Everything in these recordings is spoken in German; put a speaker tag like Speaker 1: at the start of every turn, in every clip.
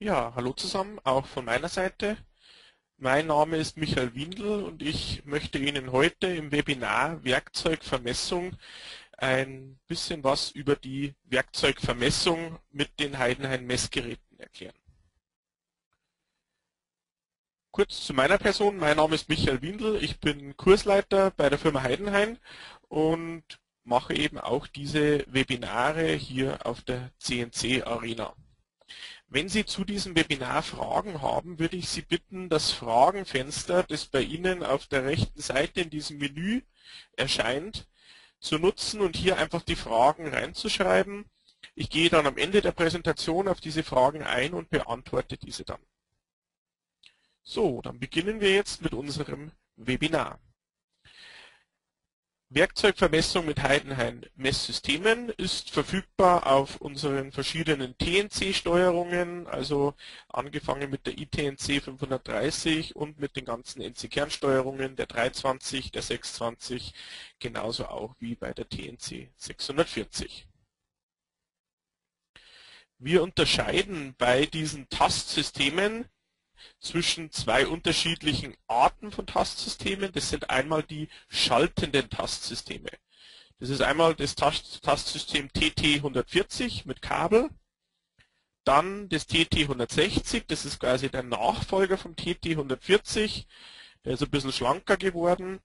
Speaker 1: Ja, hallo zusammen, auch von meiner Seite. Mein Name ist Michael Windel und ich möchte Ihnen heute im Webinar Werkzeugvermessung ein bisschen was über die Werkzeugvermessung mit den Heidenhain-Messgeräten erklären. Kurz zu meiner Person. Mein Name ist Michael Windel. Ich bin Kursleiter bei der Firma Heidenhain und mache eben auch diese Webinare hier auf der CNC Arena. Wenn Sie zu diesem Webinar Fragen haben, würde ich Sie bitten, das Fragenfenster, das bei Ihnen auf der rechten Seite in diesem Menü erscheint, zu nutzen und hier einfach die Fragen reinzuschreiben. Ich gehe dann am Ende der Präsentation auf diese Fragen ein und beantworte diese dann. So, dann beginnen wir jetzt mit unserem Webinar. Werkzeugvermessung mit Heidenhain-Messsystemen ist verfügbar auf unseren verschiedenen TNC-Steuerungen, also angefangen mit der ITNC 530 und mit den ganzen NC-Kernsteuerungen der 320, der 620, genauso auch wie bei der TNC 640. Wir unterscheiden bei diesen Tastsystemen zwischen zwei unterschiedlichen Arten von Tastsystemen. Das sind einmal die schaltenden Tastsysteme. Das ist einmal das Tastsystem TT140 mit Kabel, dann das TT160, das ist quasi der Nachfolger vom TT140, der ist ein bisschen schlanker geworden,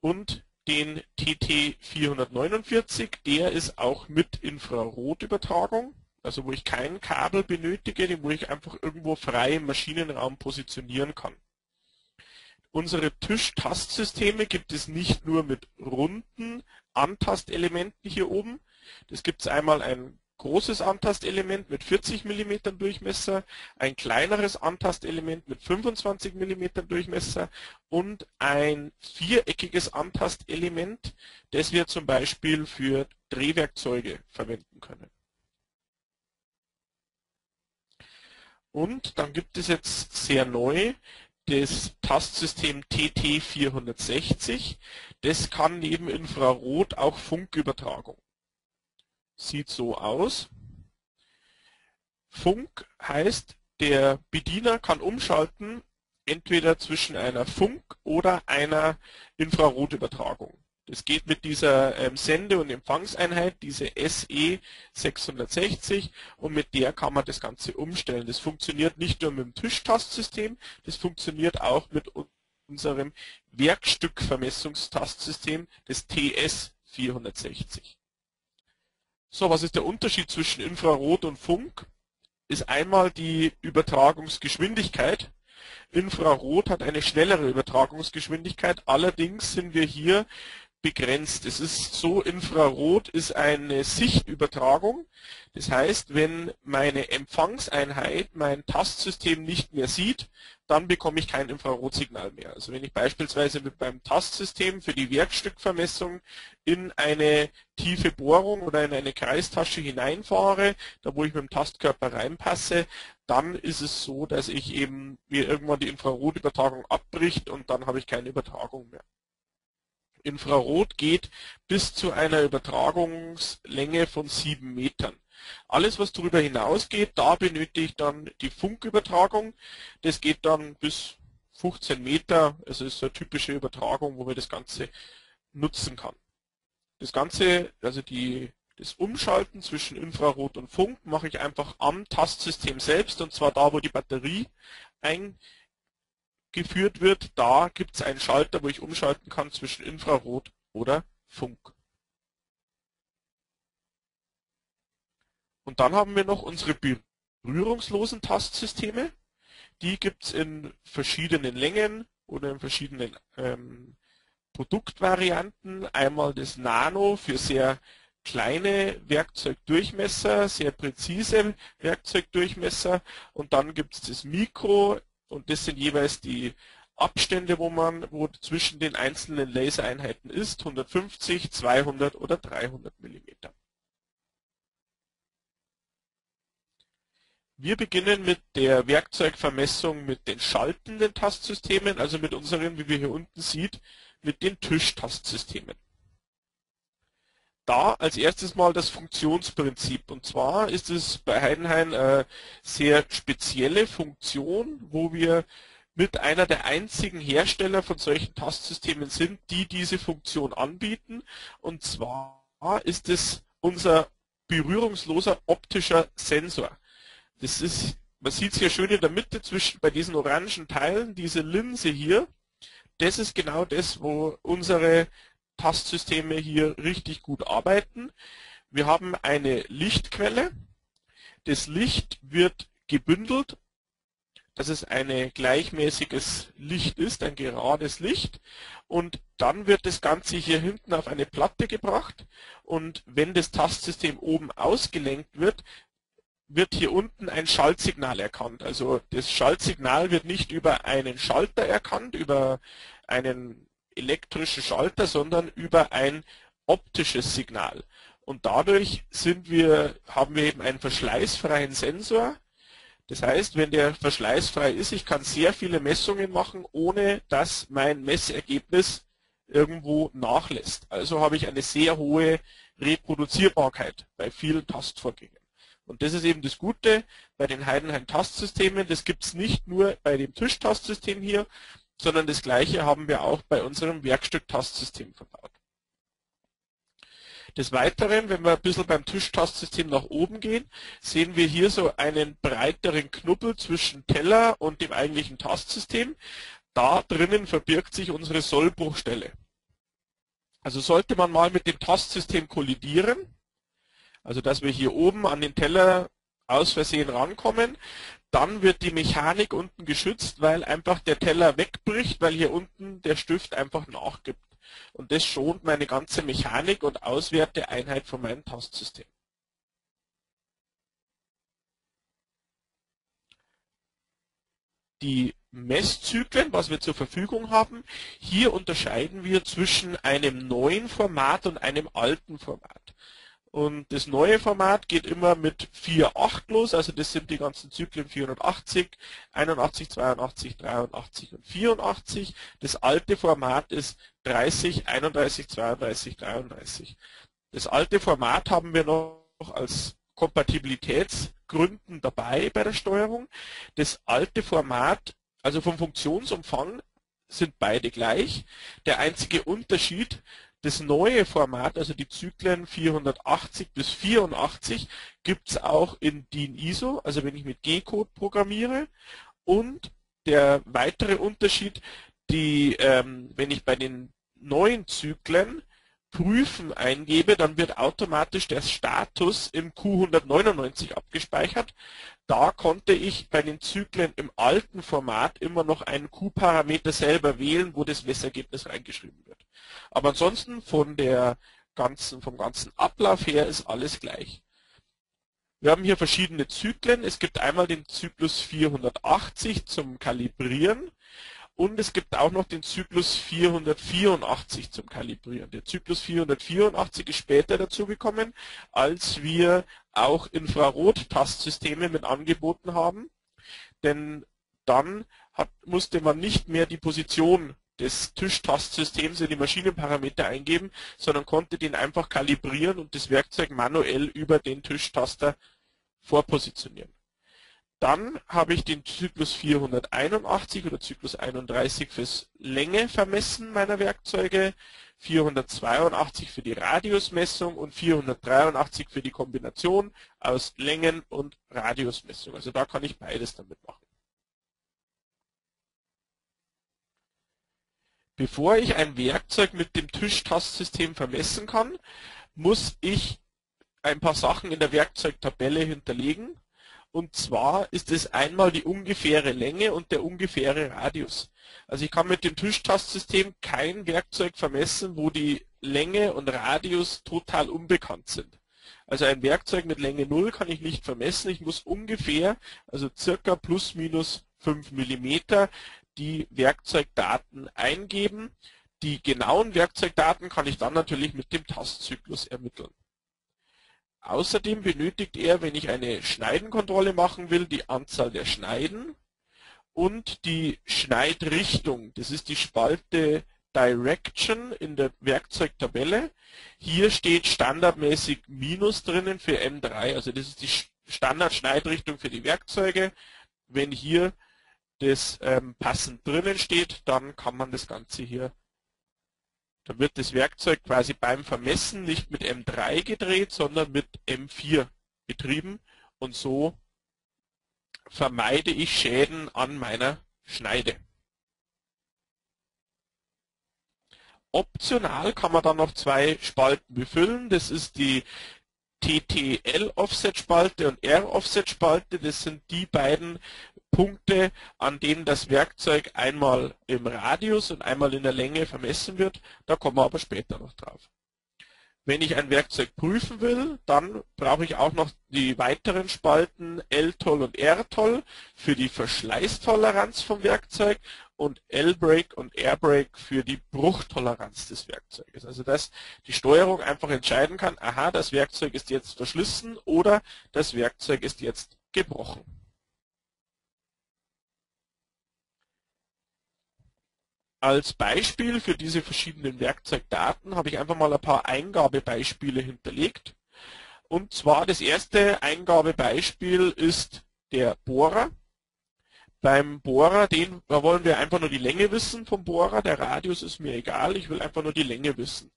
Speaker 1: und den TT449, der ist auch mit Infrarotübertragung also wo ich kein Kabel benötige, wo ich einfach irgendwo frei im Maschinenraum positionieren kann. Unsere Tischtastsysteme gibt es nicht nur mit runden Antastelementen hier oben. Das gibt es einmal ein großes Antastelement mit 40 mm Durchmesser, ein kleineres Antastelement mit 25 mm Durchmesser und ein viereckiges Antastelement, das wir zum Beispiel für Drehwerkzeuge verwenden können. Und dann gibt es jetzt sehr neu das Tastsystem TT460. Das kann neben Infrarot auch Funkübertragung. Sieht so aus. Funk heißt, der Bediener kann umschalten entweder zwischen einer Funk- oder einer Infrarotübertragung. Das geht mit dieser ähm, Sende- und Empfangseinheit, diese SE 660 und mit der kann man das Ganze umstellen. Das funktioniert nicht nur mit dem Tischtastsystem, das funktioniert auch mit unserem Werkstückvermessungstastsystem, das TS 460. So, was ist der Unterschied zwischen Infrarot und Funk? Ist einmal die Übertragungsgeschwindigkeit. Infrarot hat eine schnellere Übertragungsgeschwindigkeit, allerdings sind wir hier begrenzt. Es ist so, Infrarot ist eine Sichtübertragung. Das heißt, wenn meine Empfangseinheit mein Tastsystem nicht mehr sieht, dann bekomme ich kein Infrarotsignal mehr. Also wenn ich beispielsweise mit meinem Tastsystem für die Werkstückvermessung in eine tiefe Bohrung oder in eine Kreistasche hineinfahre, da wo ich mit dem Tastkörper reinpasse, dann ist es so, dass ich eben mir irgendwann die Infrarotübertragung abbricht und dann habe ich keine Übertragung mehr. Infrarot geht bis zu einer Übertragungslänge von 7 Metern. Alles, was darüber hinausgeht, da benötige ich dann die Funkübertragung. Das geht dann bis 15 Meter. Also ist eine typische Übertragung, wo man das Ganze nutzen kann. Das Ganze, also die, das Umschalten zwischen Infrarot und Funk mache ich einfach am Tastsystem selbst und zwar da, wo die Batterie ein geführt wird, da gibt es einen Schalter, wo ich umschalten kann zwischen Infrarot oder Funk. Und dann haben wir noch unsere berührungslosen Tastsysteme. Die gibt es in verschiedenen Längen oder in verschiedenen ähm, Produktvarianten. Einmal das Nano für sehr kleine Werkzeugdurchmesser, sehr präzise Werkzeugdurchmesser und dann gibt es das Mikro und das sind jeweils die Abstände, wo man wo zwischen den einzelnen Lasereinheiten ist, 150, 200 oder 300 mm. Wir beginnen mit der Werkzeugvermessung mit den schaltenden Tastsystemen, also mit unseren, wie wir hier unten sieht, mit den Tischtastsystemen. Da als erstes mal das Funktionsprinzip. Und zwar ist es bei Heidenhain eine sehr spezielle Funktion, wo wir mit einer der einzigen Hersteller von solchen Tastsystemen sind, die diese Funktion anbieten. Und zwar ist es unser berührungsloser optischer Sensor. Das ist, man sieht es hier schön in der Mitte zwischen bei diesen orangen Teilen, diese Linse hier. Das ist genau das, wo unsere Tastsysteme hier richtig gut arbeiten. Wir haben eine Lichtquelle. Das Licht wird gebündelt, dass es ein gleichmäßiges Licht ist, ein gerades Licht. Und dann wird das Ganze hier hinten auf eine Platte gebracht. Und wenn das Tastsystem oben ausgelenkt wird, wird hier unten ein Schaltsignal erkannt. Also das Schaltsignal wird nicht über einen Schalter erkannt, über einen elektrischen Schalter, sondern über ein optisches Signal. Und dadurch wir, haben wir eben einen verschleißfreien Sensor. Das heißt, wenn der verschleißfrei ist, ich kann sehr viele Messungen machen, ohne dass mein Messergebnis irgendwo nachlässt. Also habe ich eine sehr hohe Reproduzierbarkeit bei vielen Tastvorgängen. Und das ist eben das Gute bei den Heidenhain-Tastsystemen. Das gibt es nicht nur bei dem Tischtastsystem hier, sondern das gleiche haben wir auch bei unserem Werkstück-Tastsystem verbaut. Des Weiteren, wenn wir ein bisschen beim Tischtastsystem nach oben gehen, sehen wir hier so einen breiteren Knubbel zwischen Teller und dem eigentlichen Tastsystem. Da drinnen verbirgt sich unsere Sollbruchstelle. Also sollte man mal mit dem Tastsystem kollidieren, also dass wir hier oben an den Teller aus Versehen rankommen, dann wird die Mechanik unten geschützt, weil einfach der Teller wegbricht, weil hier unten der Stift einfach nachgibt. Und das schont meine ganze Mechanik und Auswerteeinheit von meinem Tastsystem. Die Messzyklen, was wir zur Verfügung haben, hier unterscheiden wir zwischen einem neuen Format und einem alten Format. Und das neue Format geht immer mit 4.8 los, also das sind die ganzen Zyklen 480, 81, 82, 83 und 84. Das alte Format ist 30, 31, 32, 33. Das alte Format haben wir noch als Kompatibilitätsgründen dabei bei der Steuerung. Das alte Format, also vom Funktionsumfang, sind beide gleich. Der einzige Unterschied das neue Format, also die Zyklen 480 bis 84, gibt es auch in DIN ISO, also wenn ich mit G-Code programmiere. Und der weitere Unterschied, die, ähm, wenn ich bei den neuen Zyklen Prüfen eingebe, dann wird automatisch der Status im Q199 abgespeichert. Da konnte ich bei den Zyklen im alten Format immer noch einen Q-Parameter selber wählen, wo das Messergebnis reingeschrieben wird. Aber ansonsten von der ganzen, vom ganzen Ablauf her ist alles gleich. Wir haben hier verschiedene Zyklen. Es gibt einmal den Zyklus 480 zum Kalibrieren. Und es gibt auch noch den Zyklus 484 zum Kalibrieren. Der Zyklus 484 ist später dazugekommen, als wir auch Infrarot-Tastsysteme mit angeboten haben. Denn dann hat, musste man nicht mehr die Position des Tischtastsystems in die Maschinenparameter eingeben, sondern konnte den einfach kalibrieren und das Werkzeug manuell über den Tischtaster vorpositionieren. Dann habe ich den Zyklus 481 oder Zyklus 31 fürs Länge vermessen meiner Werkzeuge, 482 für die Radiusmessung und 483 für die Kombination aus Längen- und Radiusmessung. Also da kann ich beides damit machen. Bevor ich ein Werkzeug mit dem Tischtastsystem vermessen kann, muss ich ein paar Sachen in der Werkzeugtabelle hinterlegen. Und zwar ist es einmal die ungefähre Länge und der ungefähre Radius. Also ich kann mit dem Tischtastsystem kein Werkzeug vermessen, wo die Länge und Radius total unbekannt sind. Also ein Werkzeug mit Länge 0 kann ich nicht vermessen. Ich muss ungefähr, also circa plus minus 5 mm, die Werkzeugdaten eingeben. Die genauen Werkzeugdaten kann ich dann natürlich mit dem Tastzyklus ermitteln. Außerdem benötigt er, wenn ich eine Schneidenkontrolle machen will, die Anzahl der Schneiden und die Schneidrichtung. Das ist die Spalte Direction in der Werkzeugtabelle. Hier steht standardmäßig Minus drinnen für M3, also das ist die Standardschneidrichtung für die Werkzeuge. Wenn hier das ähm, passend drinnen steht, dann kann man das Ganze hier, dann wird das Werkzeug quasi beim Vermessen nicht mit M3 gedreht, sondern mit M4 betrieben und so vermeide ich Schäden an meiner Schneide. Optional kann man dann noch zwei Spalten befüllen. Das ist die TTL-Offset-Spalte und R-Offset-Spalte. Das sind die beiden Punkte, an denen das Werkzeug einmal im Radius und einmal in der Länge vermessen wird. Da kommen wir aber später noch drauf. Wenn ich ein Werkzeug prüfen will, dann brauche ich auch noch die weiteren Spalten L-Toll und R-Toll für die Verschleißtoleranz vom Werkzeug und L-Brake und R-Brake für die Bruchtoleranz des Werkzeuges. Also dass die Steuerung einfach entscheiden kann, aha, das Werkzeug ist jetzt verschlissen oder das Werkzeug ist jetzt gebrochen. Als Beispiel für diese verschiedenen Werkzeugdaten habe ich einfach mal ein paar Eingabebeispiele hinterlegt. Und zwar das erste Eingabebeispiel ist der Bohrer. Beim Bohrer, den, da wollen wir einfach nur die Länge wissen vom Bohrer. Der Radius ist mir egal, ich will einfach nur die Länge wissen.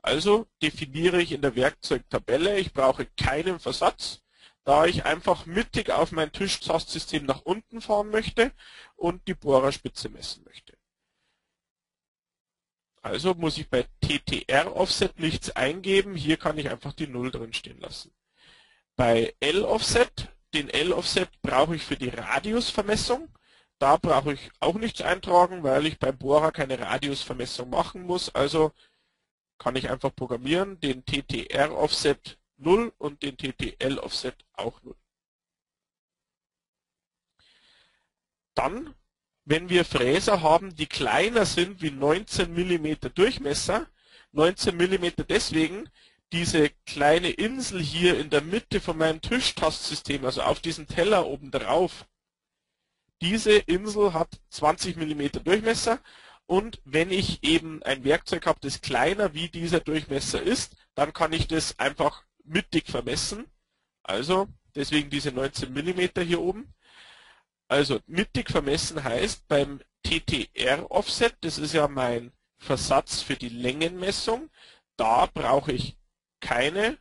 Speaker 1: Also definiere ich in der Werkzeugtabelle, ich brauche keinen Versatz, da ich einfach mittig auf mein Tischtastsystem nach unten fahren möchte und die Bohrerspitze messen möchte. Also muss ich bei TTR-Offset nichts eingeben. Hier kann ich einfach die 0 drin stehen lassen. Bei L-Offset, den L-Offset brauche ich für die Radiusvermessung. Da brauche ich auch nichts eintragen, weil ich beim Bohrer keine Radiusvermessung machen muss. Also kann ich einfach programmieren, den TTR-Offset 0 und den TTL-Offset auch 0. Dann wenn wir Fräser haben, die kleiner sind wie 19 mm Durchmesser, 19 mm deswegen, diese kleine Insel hier in der Mitte von meinem Tischtastsystem, also auf diesem Teller oben drauf, diese Insel hat 20 mm Durchmesser und wenn ich eben ein Werkzeug habe, das kleiner wie dieser Durchmesser ist, dann kann ich das einfach mittig vermessen. Also deswegen diese 19 mm hier oben. Also mittig vermessen heißt beim TTR-Offset, das ist ja mein Versatz für die Längenmessung, da brauche ich keine,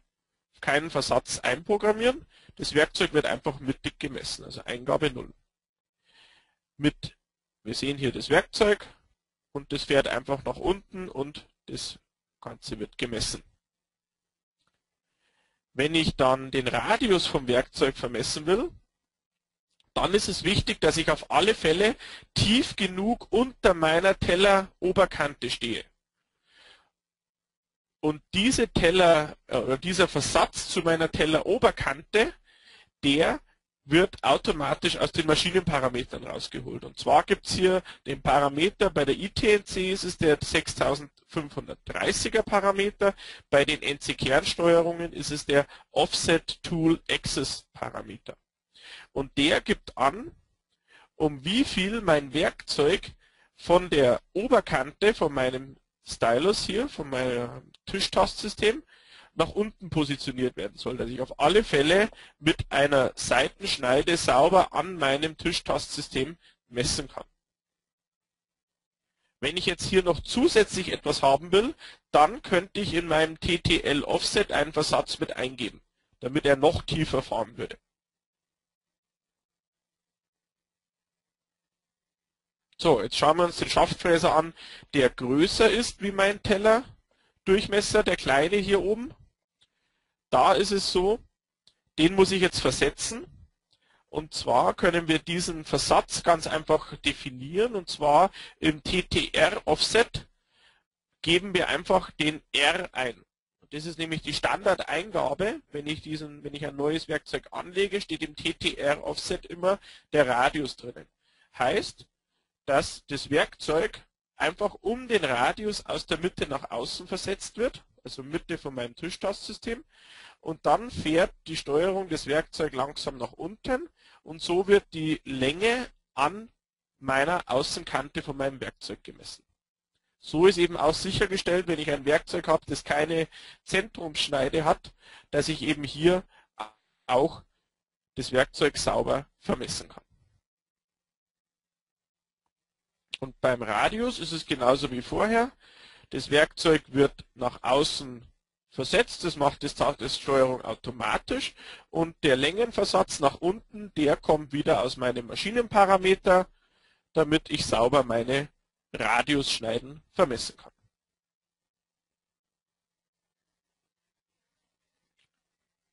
Speaker 1: keinen Versatz einprogrammieren. Das Werkzeug wird einfach mittig gemessen, also Eingabe 0. Mit, wir sehen hier das Werkzeug und das fährt einfach nach unten und das Ganze wird gemessen. Wenn ich dann den Radius vom Werkzeug vermessen will, dann ist es wichtig, dass ich auf alle Fälle tief genug unter meiner Telleroberkante stehe. Und diese Teller äh, dieser Versatz zu meiner Telleroberkante, der wird automatisch aus den Maschinenparametern rausgeholt. Und zwar gibt es hier den Parameter, bei der ITNC ist es der 6530er Parameter, bei den NC-Kernsteuerungen ist es der Offset Tool Access Parameter und der gibt an, um wie viel mein Werkzeug von der Oberkante von meinem Stylus hier, von meinem Tischtastsystem, nach unten positioniert werden soll, dass ich auf alle Fälle mit einer Seitenschneide sauber an meinem Tischtastsystem messen kann. Wenn ich jetzt hier noch zusätzlich etwas haben will, dann könnte ich in meinem TTL Offset einen Versatz mit eingeben, damit er noch tiefer fahren würde. So, jetzt schauen wir uns den Schaftfräser an, der größer ist wie mein Tellerdurchmesser, der kleine hier oben. Da ist es so, den muss ich jetzt versetzen. Und zwar können wir diesen Versatz ganz einfach definieren. Und zwar im TTR-Offset geben wir einfach den R ein. Das ist nämlich die Standardeingabe. Wenn ich, diesen, wenn ich ein neues Werkzeug anlege, steht im TTR-Offset immer der Radius drinnen. Heißt, dass das Werkzeug einfach um den Radius aus der Mitte nach außen versetzt wird, also Mitte von meinem Tischtastsystem, und dann fährt die Steuerung des Werkzeugs langsam nach unten und so wird die Länge an meiner Außenkante von meinem Werkzeug gemessen. So ist eben auch sichergestellt, wenn ich ein Werkzeug habe, das keine Zentrumsschneide hat, dass ich eben hier auch das Werkzeug sauber vermessen kann. Und beim Radius ist es genauso wie vorher. Das Werkzeug wird nach außen versetzt, das macht das Tagessteuerung automatisch und der Längenversatz nach unten, der kommt wieder aus meinem Maschinenparameter, damit ich sauber meine Radiusschneiden vermessen kann.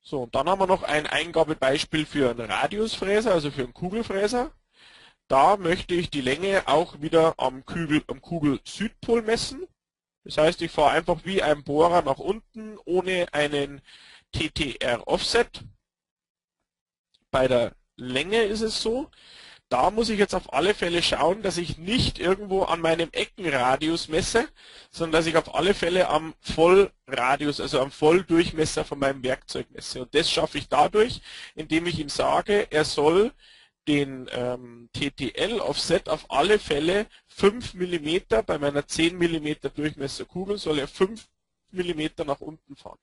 Speaker 1: So, und dann haben wir noch ein Eingabebeispiel für einen Radiusfräser, also für einen Kugelfräser. Da möchte ich die Länge auch wieder am Kugel, am Kugel Südpol messen. Das heißt, ich fahre einfach wie ein Bohrer nach unten ohne einen TTR-Offset. Bei der Länge ist es so, da muss ich jetzt auf alle Fälle schauen, dass ich nicht irgendwo an meinem Eckenradius messe, sondern dass ich auf alle Fälle am Vollradius, also am Volldurchmesser von meinem Werkzeug messe. Und das schaffe ich dadurch, indem ich ihm sage, er soll den ähm, TTL-Offset auf alle Fälle 5 mm, bei meiner 10 mm Durchmesserkugel soll er 5 mm nach unten fahren.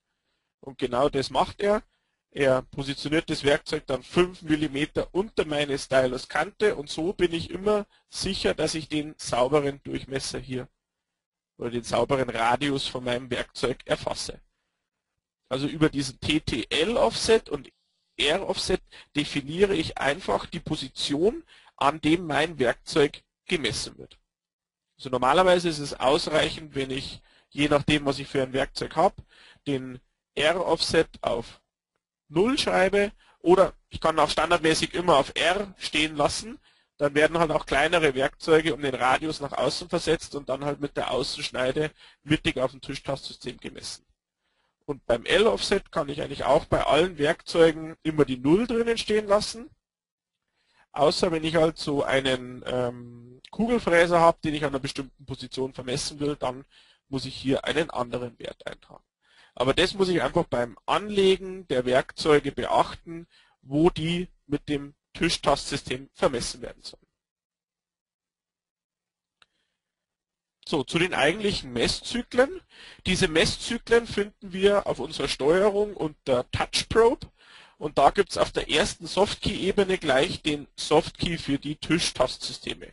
Speaker 1: Und genau das macht er. Er positioniert das Werkzeug dann 5 mm unter meine Styluskante und so bin ich immer sicher, dass ich den sauberen Durchmesser hier oder den sauberen Radius von meinem Werkzeug erfasse. Also über diesen TTL-Offset und R-Offset definiere ich einfach die Position, an dem mein Werkzeug gemessen wird. Also normalerweise ist es ausreichend, wenn ich, je nachdem was ich für ein Werkzeug habe, den R-Offset auf 0 schreibe oder ich kann auch standardmäßig immer auf R stehen lassen, dann werden halt auch kleinere Werkzeuge um den Radius nach außen versetzt und dann halt mit der Außenschneide mittig auf dem Tischtastsystem gemessen. Und beim L-Offset kann ich eigentlich auch bei allen Werkzeugen immer die 0 drinnen stehen lassen. Außer wenn ich halt so einen ähm, Kugelfräser habe, den ich an einer bestimmten Position vermessen will, dann muss ich hier einen anderen Wert eintragen. Aber das muss ich einfach beim Anlegen der Werkzeuge beachten, wo die mit dem Tischtastsystem vermessen werden sollen. So, zu den eigentlichen Messzyklen. Diese Messzyklen finden wir auf unserer Steuerung unter Touch Probe. Und da gibt es auf der ersten Softkey-Ebene gleich den Softkey für die Tischtastsysteme.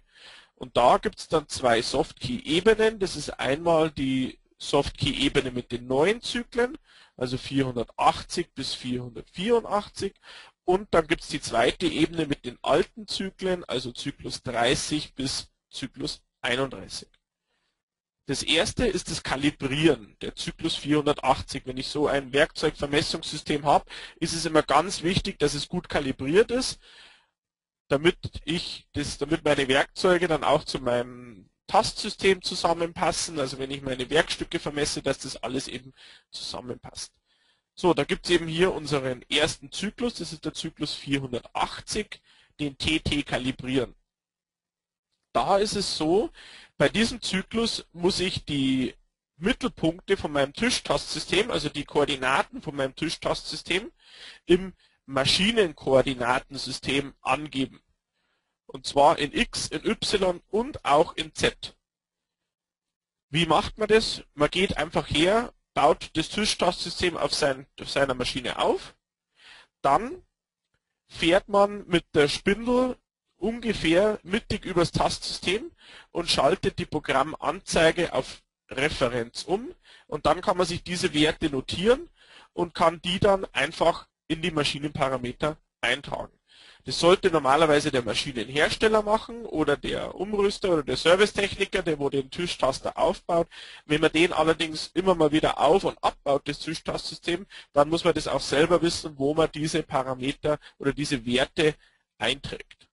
Speaker 1: Und da gibt es dann zwei Softkey-Ebenen. Das ist einmal die Softkey-Ebene mit den neuen Zyklen, also 480 bis 484. Und dann gibt es die zweite Ebene mit den alten Zyklen, also Zyklus 30 bis Zyklus 31. Das erste ist das Kalibrieren, der Zyklus 480. Wenn ich so ein Werkzeugvermessungssystem habe, ist es immer ganz wichtig, dass es gut kalibriert ist, damit ich das, damit meine Werkzeuge dann auch zu meinem Tastsystem zusammenpassen, also wenn ich meine Werkstücke vermesse, dass das alles eben zusammenpasst. So, da gibt es eben hier unseren ersten Zyklus, das ist der Zyklus 480, den TT kalibrieren. Da ist es so, bei diesem Zyklus muss ich die Mittelpunkte von meinem Tischtastsystem, also die Koordinaten von meinem Tischtastsystem, im Maschinenkoordinatensystem angeben. Und zwar in X, in Y und auch in Z. Wie macht man das? Man geht einfach her, baut das Tischtastsystem auf, sein, auf seiner Maschine auf. Dann fährt man mit der Spindel ungefähr mittig übers Tastsystem und schaltet die Programmanzeige auf Referenz um. Und dann kann man sich diese Werte notieren und kann die dann einfach in die Maschinenparameter eintragen. Das sollte normalerweise der Maschinenhersteller machen oder der Umrüster oder der Servicetechniker, der wo den Tischtaster aufbaut. Wenn man den allerdings immer mal wieder auf- und abbaut, das Tischtastsystem, dann muss man das auch selber wissen, wo man diese Parameter oder diese Werte einträgt.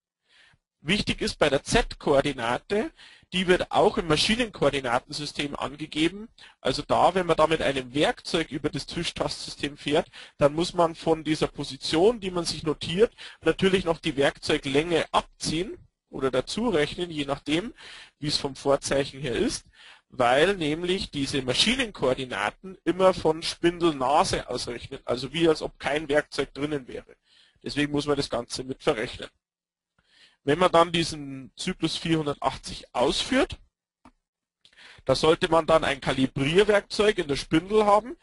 Speaker 1: Wichtig ist bei der Z-Koordinate, die wird auch im Maschinenkoordinatensystem angegeben. Also da, wenn man da mit einem Werkzeug über das Tischtastsystem fährt, dann muss man von dieser Position, die man sich notiert, natürlich noch die Werkzeuglänge abziehen oder dazu rechnen, je nachdem, wie es vom Vorzeichen her ist, weil nämlich diese Maschinenkoordinaten immer von Spindelnase ausrechnen, also wie als ob kein Werkzeug drinnen wäre. Deswegen muss man das Ganze mit verrechnen. Wenn man dann diesen Zyklus 480 ausführt, Da sollte man dann ein Kalibrierwerkzeug in der Spindel haben.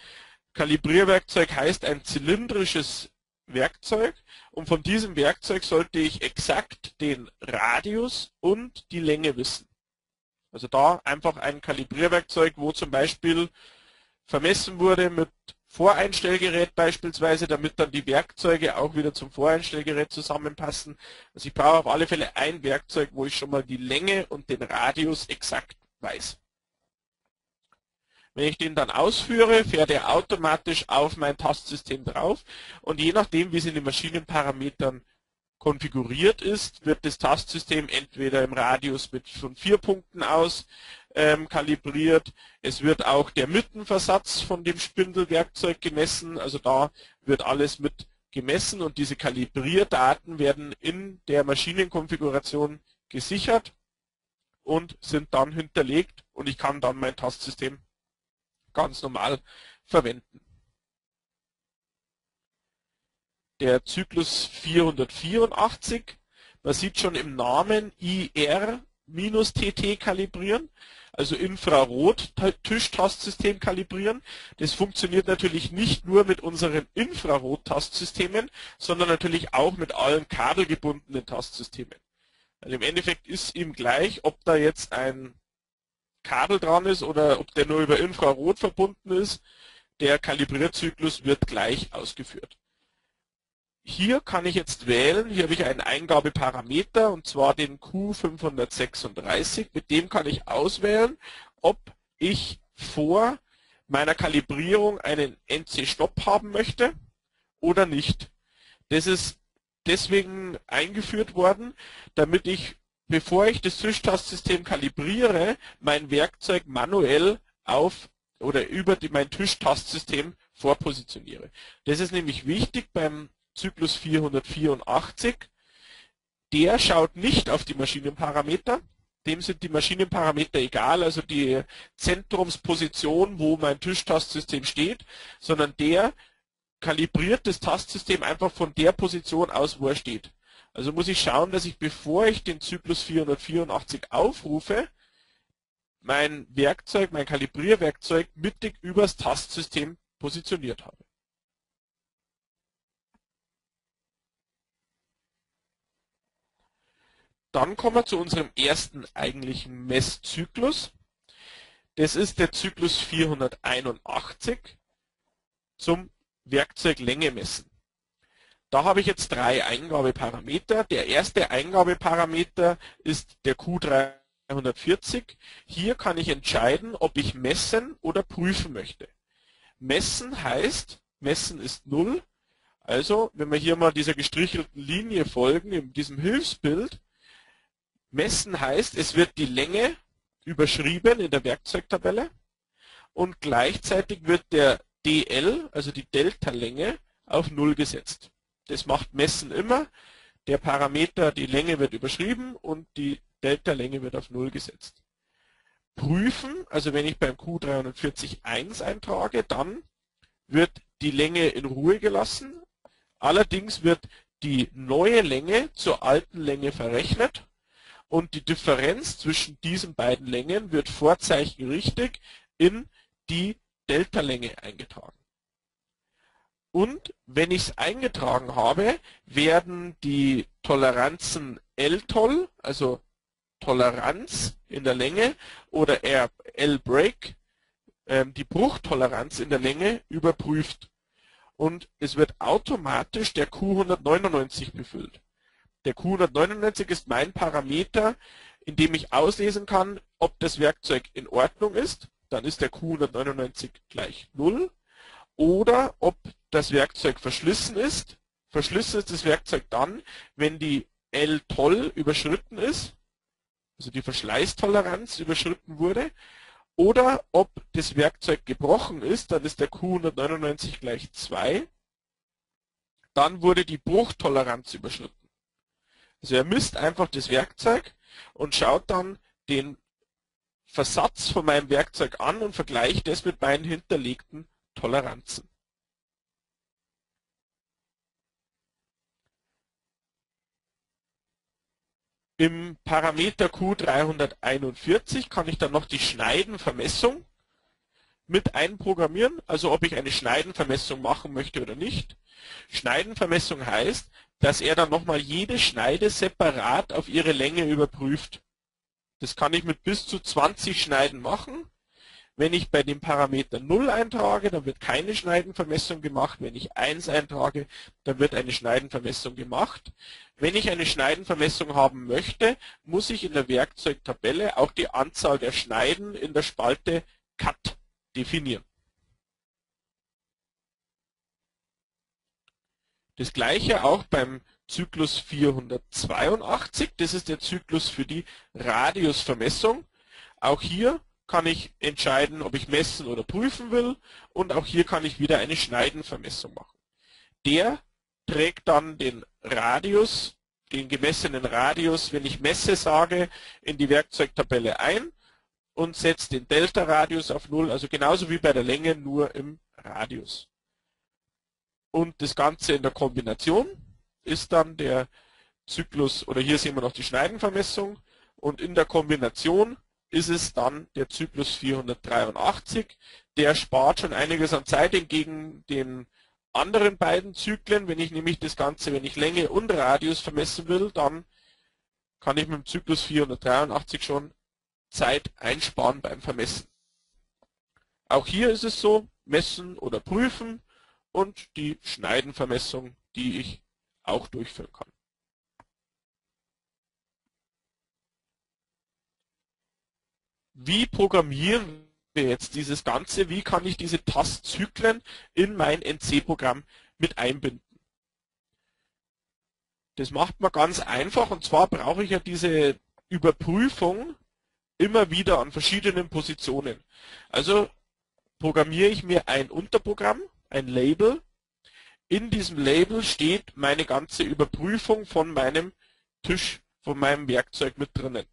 Speaker 1: Kalibrierwerkzeug heißt ein zylindrisches Werkzeug und von diesem Werkzeug sollte ich exakt den Radius und die Länge wissen. Also da einfach ein Kalibrierwerkzeug, wo zum Beispiel vermessen wurde mit Voreinstellgerät beispielsweise, damit dann die Werkzeuge auch wieder zum Voreinstellgerät zusammenpassen. Also ich brauche auf alle Fälle ein Werkzeug, wo ich schon mal die Länge und den Radius exakt weiß. Wenn ich den dann ausführe, fährt er automatisch auf mein Tastsystem drauf und je nachdem, wie es in den Maschinenparametern konfiguriert ist, wird das Tastsystem entweder im Radius mit von vier Punkten aus ähm, kalibriert. Es wird auch der Mittenversatz von dem Spindelwerkzeug gemessen. Also da wird alles mit gemessen und diese Kalibrierdaten werden in der Maschinenkonfiguration gesichert und sind dann hinterlegt und ich kann dann mein Tastsystem ganz normal verwenden. Der Zyklus 484, man sieht schon im Namen IR-TT kalibrieren also Infrarot-Tischtastsystem kalibrieren. Das funktioniert natürlich nicht nur mit unseren Infrarot-Tastsystemen, sondern natürlich auch mit allen kabelgebundenen Tastsystemen. Also im Endeffekt ist ihm gleich, ob da jetzt ein Kabel dran ist oder ob der nur über Infrarot verbunden ist. Der Kalibrierzyklus wird gleich ausgeführt. Hier kann ich jetzt wählen, hier habe ich einen Eingabeparameter und zwar den Q536. Mit dem kann ich auswählen, ob ich vor meiner Kalibrierung einen NC-Stopp haben möchte oder nicht. Das ist deswegen eingeführt worden, damit ich, bevor ich das Tischtastsystem kalibriere, mein Werkzeug manuell auf oder über mein Tischtastsystem vorpositioniere. Das ist nämlich wichtig beim Zyklus 484. Der schaut nicht auf die Maschinenparameter. Dem sind die Maschinenparameter egal, also die Zentrumsposition, wo mein Tischtastsystem steht, sondern der kalibriert das Tastsystem einfach von der Position aus, wo er steht. Also muss ich schauen, dass ich, bevor ich den Zyklus 484 aufrufe, mein Werkzeug, mein Kalibrierwerkzeug mittig übers Tastsystem positioniert habe. Dann kommen wir zu unserem ersten eigentlichen Messzyklus. Das ist der Zyklus 481 zum Werkzeuglänge messen. Da habe ich jetzt drei Eingabeparameter. Der erste Eingabeparameter ist der Q340. Hier kann ich entscheiden, ob ich messen oder prüfen möchte. Messen heißt, messen ist 0. Also, wenn wir hier mal dieser gestrichelten Linie folgen, in diesem Hilfsbild, Messen heißt, es wird die Länge überschrieben in der Werkzeugtabelle und gleichzeitig wird der DL, also die Delta-Länge, auf 0 gesetzt. Das macht Messen immer. Der Parameter, die Länge wird überschrieben und die Delta-Länge wird auf 0 gesetzt. Prüfen, also wenn ich beim Q340.1 eintrage, dann wird die Länge in Ruhe gelassen. Allerdings wird die neue Länge zur alten Länge verrechnet und die Differenz zwischen diesen beiden Längen wird vorzeichenrichtig in die Delta-Länge eingetragen. Und wenn ich es eingetragen habe, werden die Toleranzen L-Toll, also Toleranz in der Länge, oder L-Break, ähm, die Bruchtoleranz in der Länge, überprüft. Und es wird automatisch der Q199 befüllt. Der Q199 ist mein Parameter, in dem ich auslesen kann, ob das Werkzeug in Ordnung ist. Dann ist der Q199 gleich 0. Oder ob das Werkzeug verschlissen ist. Verschlissen ist das Werkzeug dann, wenn die L-Toll überschritten ist, also die Verschleißtoleranz überschritten wurde. Oder ob das Werkzeug gebrochen ist, dann ist der Q199 gleich 2. Dann wurde die Bruchtoleranz überschritten. Also er misst einfach das Werkzeug und schaut dann den Versatz von meinem Werkzeug an und vergleicht das mit meinen hinterlegten Toleranzen. Im Parameter Q341 kann ich dann noch die Schneidenvermessung mit einprogrammieren, also ob ich eine Schneidenvermessung machen möchte oder nicht. Schneidenvermessung heißt, dass er dann nochmal jede Schneide separat auf ihre Länge überprüft. Das kann ich mit bis zu 20 Schneiden machen. Wenn ich bei dem Parameter 0 eintrage, dann wird keine Schneidenvermessung gemacht. Wenn ich 1 eintrage, dann wird eine Schneidenvermessung gemacht. Wenn ich eine Schneidenvermessung haben möchte, muss ich in der Werkzeugtabelle auch die Anzahl der Schneiden in der Spalte Cut definieren. Das gleiche auch beim Zyklus 482. Das ist der Zyklus für die Radiusvermessung. Auch hier kann ich entscheiden, ob ich messen oder prüfen will und auch hier kann ich wieder eine Schneidenvermessung machen. Der trägt dann den Radius, den gemessenen Radius, wenn ich messe sage, in die Werkzeugtabelle ein und setzt den Delta-Radius auf 0, also genauso wie bei der Länge, nur im Radius. Und das Ganze in der Kombination ist dann der Zyklus, oder hier sehen wir noch die Schneidenvermessung, und in der Kombination ist es dann der Zyklus 483. Der spart schon einiges an Zeit entgegen den anderen beiden Zyklen. Wenn ich nämlich das Ganze, wenn ich Länge und Radius vermessen will, dann kann ich mit dem Zyklus 483 schon Zeit einsparen beim Vermessen. Auch hier ist es so, messen oder prüfen und die Schneidenvermessung, die ich auch durchführen kann. wie programmieren wir jetzt dieses Ganze, wie kann ich diese Tastzyklen in mein NC-Programm mit einbinden. Das macht man ganz einfach und zwar brauche ich ja diese Überprüfung immer wieder an verschiedenen Positionen. Also programmiere ich mir ein Unterprogramm, ein Label. In diesem Label steht meine ganze Überprüfung von meinem Tisch, von meinem Werkzeug mit drinnen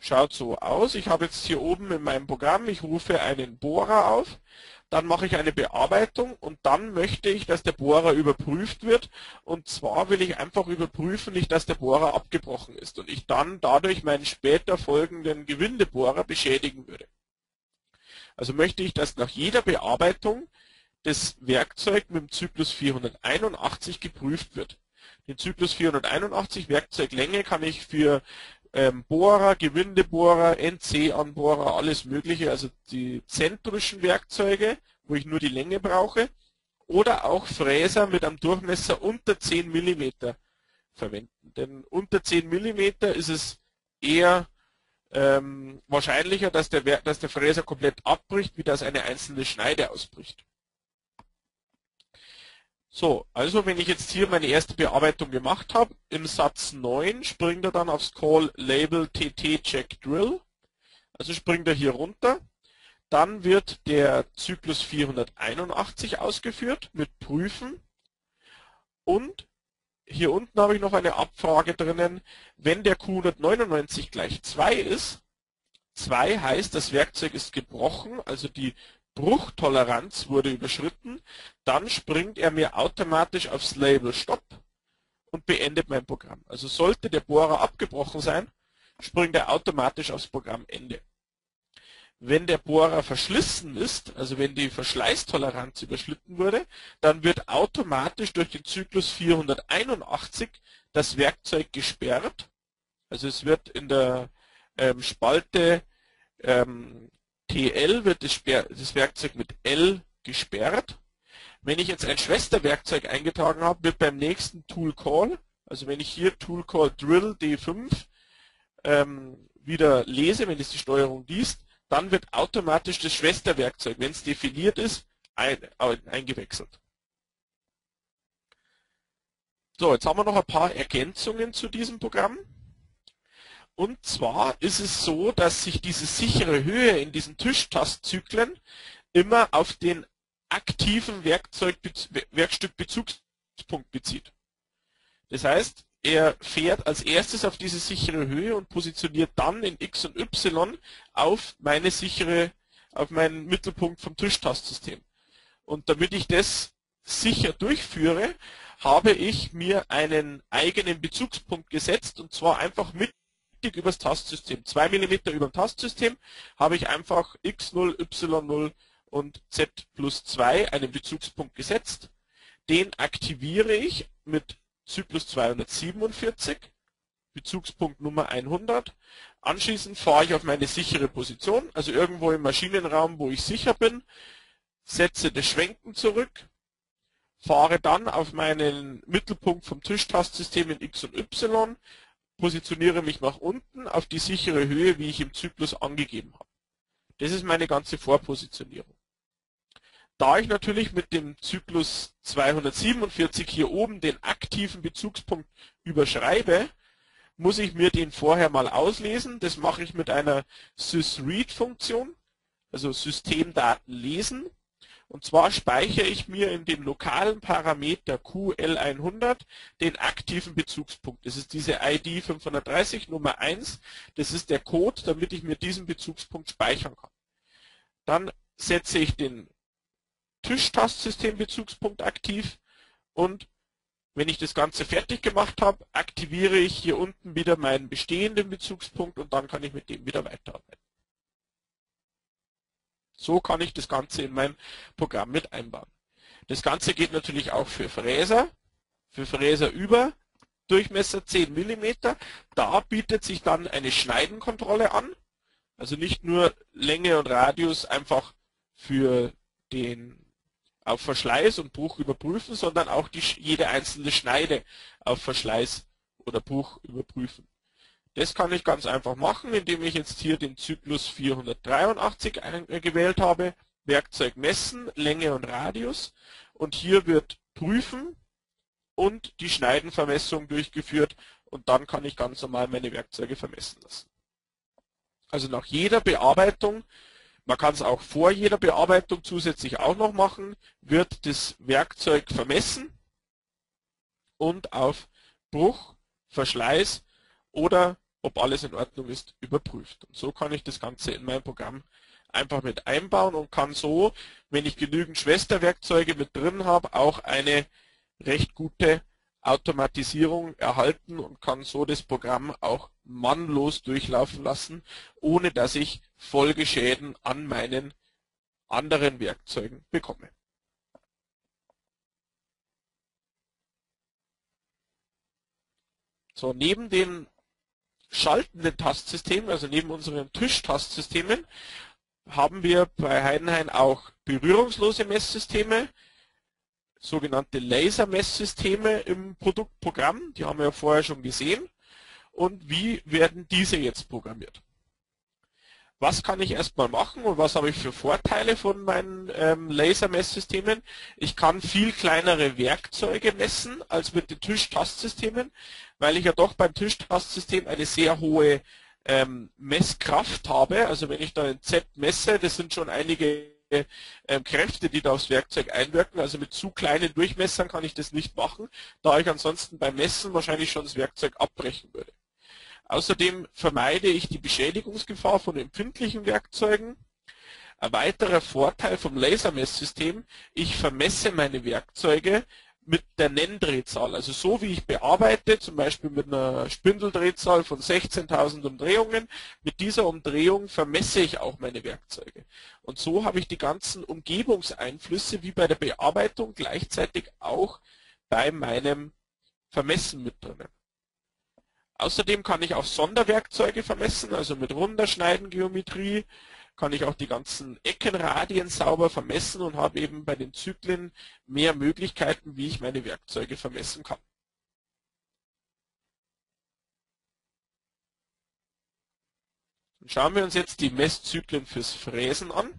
Speaker 1: schaut so aus. Ich habe jetzt hier oben in meinem Programm, ich rufe einen Bohrer auf, dann mache ich eine Bearbeitung und dann möchte ich, dass der Bohrer überprüft wird. Und zwar will ich einfach überprüfen, nicht dass der Bohrer abgebrochen ist und ich dann dadurch meinen später folgenden Gewindebohrer beschädigen würde. Also möchte ich, dass nach jeder Bearbeitung das Werkzeug mit dem Zyklus 481 geprüft wird. Den Zyklus 481 Werkzeuglänge kann ich für ähm, Bohrer, Gewindebohrer, NC-Anbohrer, alles mögliche, also die zentrischen Werkzeuge, wo ich nur die Länge brauche, oder auch Fräser mit einem Durchmesser unter 10 mm verwenden. Denn unter 10 mm ist es eher ähm, wahrscheinlicher, dass der, dass der Fräser komplett abbricht, wie dass eine einzelne Schneide ausbricht. So, also wenn ich jetzt hier meine erste Bearbeitung gemacht habe, im Satz 9 springt er dann aufs Call Label TT Check Drill. Also springt er hier runter. Dann wird der Zyklus 481 ausgeführt mit Prüfen. Und hier unten habe ich noch eine Abfrage drinnen. Wenn der Q199 gleich 2 ist, 2 heißt, das Werkzeug ist gebrochen, also die Bruchtoleranz wurde überschritten, dann springt er mir automatisch aufs Label Stopp und beendet mein Programm. Also sollte der Bohrer abgebrochen sein, springt er automatisch aufs Programmende. Wenn der Bohrer verschlissen ist, also wenn die Verschleißtoleranz überschritten wurde, dann wird automatisch durch den Zyklus 481 das Werkzeug gesperrt. Also es wird in der ähm, Spalte ähm, TL wird das, Werkzeug mit L gesperrt. Wenn ich jetzt ein Schwesterwerkzeug eingetragen habe, wird beim nächsten Tool Call, also wenn ich hier Tool Call Drill D5 ähm, wieder lese, wenn es die Steuerung liest, dann wird automatisch das Schwesterwerkzeug, wenn es definiert ist, ein, eingewechselt. So, jetzt haben wir noch ein paar Ergänzungen zu diesem Programm. Und zwar ist es so, dass sich diese sichere Höhe in diesen Tischtastzyklen immer auf den aktiven Werkzeug, Werkstückbezugspunkt bezieht. Das heißt, er fährt als erstes auf diese sichere Höhe und positioniert dann in X und Y auf meine sichere, auf meinen Mittelpunkt vom Tischtastsystem. Und damit ich das sicher durchführe, habe ich mir einen eigenen Bezugspunkt gesetzt und zwar einfach mittig übers Tastsystem. 2 mm über dem Tastsystem habe ich einfach x0, y0 und z plus 2 einen Bezugspunkt gesetzt. Den aktiviere ich mit Zyklus 247, Bezugspunkt Nummer 100. Anschließend fahre ich auf meine sichere Position, also irgendwo im Maschinenraum, wo ich sicher bin, setze das Schwenken zurück, fahre dann auf meinen Mittelpunkt vom Tischtastsystem in X und Y, positioniere mich nach unten auf die sichere Höhe, wie ich im Zyklus angegeben habe. Das ist meine ganze Vorpositionierung. Da ich natürlich mit dem Zyklus 247 hier oben den aktiven Bezugspunkt überschreibe, muss ich mir den vorher mal auslesen. Das mache ich mit einer sysread-Funktion, also Systemdaten lesen. Und zwar speichere ich mir in den lokalen Parameter QL100 den aktiven Bezugspunkt. Das ist diese ID 530 Nummer 1. Das ist der Code, damit ich mir diesen Bezugspunkt speichern kann. Dann setze ich den Tischtastsystembezugspunkt aktiv und wenn ich das Ganze fertig gemacht habe, aktiviere ich hier unten wieder meinen bestehenden Bezugspunkt und dann kann ich mit dem wieder weiterarbeiten. So kann ich das Ganze in mein Programm mit einbauen. Das Ganze geht natürlich auch für Fräser, für Fräser über Durchmesser 10 mm. Da bietet sich dann eine Schneidenkontrolle an. Also nicht nur Länge und Radius einfach für den auf Verschleiß und Bruch überprüfen, sondern auch die, jede einzelne Schneide auf Verschleiß oder Bruch überprüfen. Das kann ich ganz einfach machen, indem ich jetzt hier den Zyklus 483 gewählt habe, Werkzeug messen, Länge und Radius. Und hier wird prüfen und die Schneidenvermessung durchgeführt. Und dann kann ich ganz normal meine Werkzeuge vermessen lassen. Also nach jeder Bearbeitung man kann es auch vor jeder Bearbeitung zusätzlich auch noch machen, wird das Werkzeug vermessen und auf Bruch, Verschleiß oder ob alles in Ordnung ist, überprüft. Und so kann ich das Ganze in mein Programm einfach mit einbauen und kann so, wenn ich genügend Schwesterwerkzeuge mit drin habe, auch eine recht gute Automatisierung erhalten und kann so das Programm auch mannlos durchlaufen lassen, ohne dass ich Folgeschäden an meinen anderen Werkzeugen bekomme. So, neben den schaltenden Tastsystemen, also neben unseren Tischtastsystemen, haben wir bei Heidenhain auch berührungslose Messsysteme, sogenannte Lasermesssysteme im Produktprogramm. Die haben wir ja vorher schon gesehen. Und wie werden diese jetzt programmiert? Was kann ich erstmal machen und was habe ich für Vorteile von meinen ähm, Lasermesssystemen? Ich kann viel kleinere Werkzeuge messen als mit den Tischtastsystemen, weil ich ja doch beim Tischtastsystem eine sehr hohe ähm, Messkraft habe. Also wenn ich da ein Z messe, das sind schon einige ähm, Kräfte, die da aufs Werkzeug einwirken. Also mit zu kleinen Durchmessern kann ich das nicht machen, da ich ansonsten beim Messen wahrscheinlich schon das Werkzeug abbrechen würde. Außerdem vermeide ich die Beschädigungsgefahr von empfindlichen Werkzeugen. Ein weiterer Vorteil vom Lasermesssystem, ich vermesse meine Werkzeuge mit der Nenndrehzahl. Also so wie ich bearbeite, zum Beispiel mit einer Spindeldrehzahl von 16.000 Umdrehungen, mit dieser Umdrehung vermesse ich auch meine Werkzeuge. Und so habe ich die ganzen Umgebungseinflüsse wie bei der Bearbeitung gleichzeitig auch bei meinem Vermessen mit drinnen. Außerdem kann ich auch Sonderwerkzeuge vermessen, also mit Runterschneidengeometrie, kann ich auch die ganzen Eckenradien sauber vermessen und habe eben bei den Zyklen mehr Möglichkeiten, wie ich meine Werkzeuge vermessen kann. Schauen wir uns jetzt die Messzyklen fürs Fräsen an.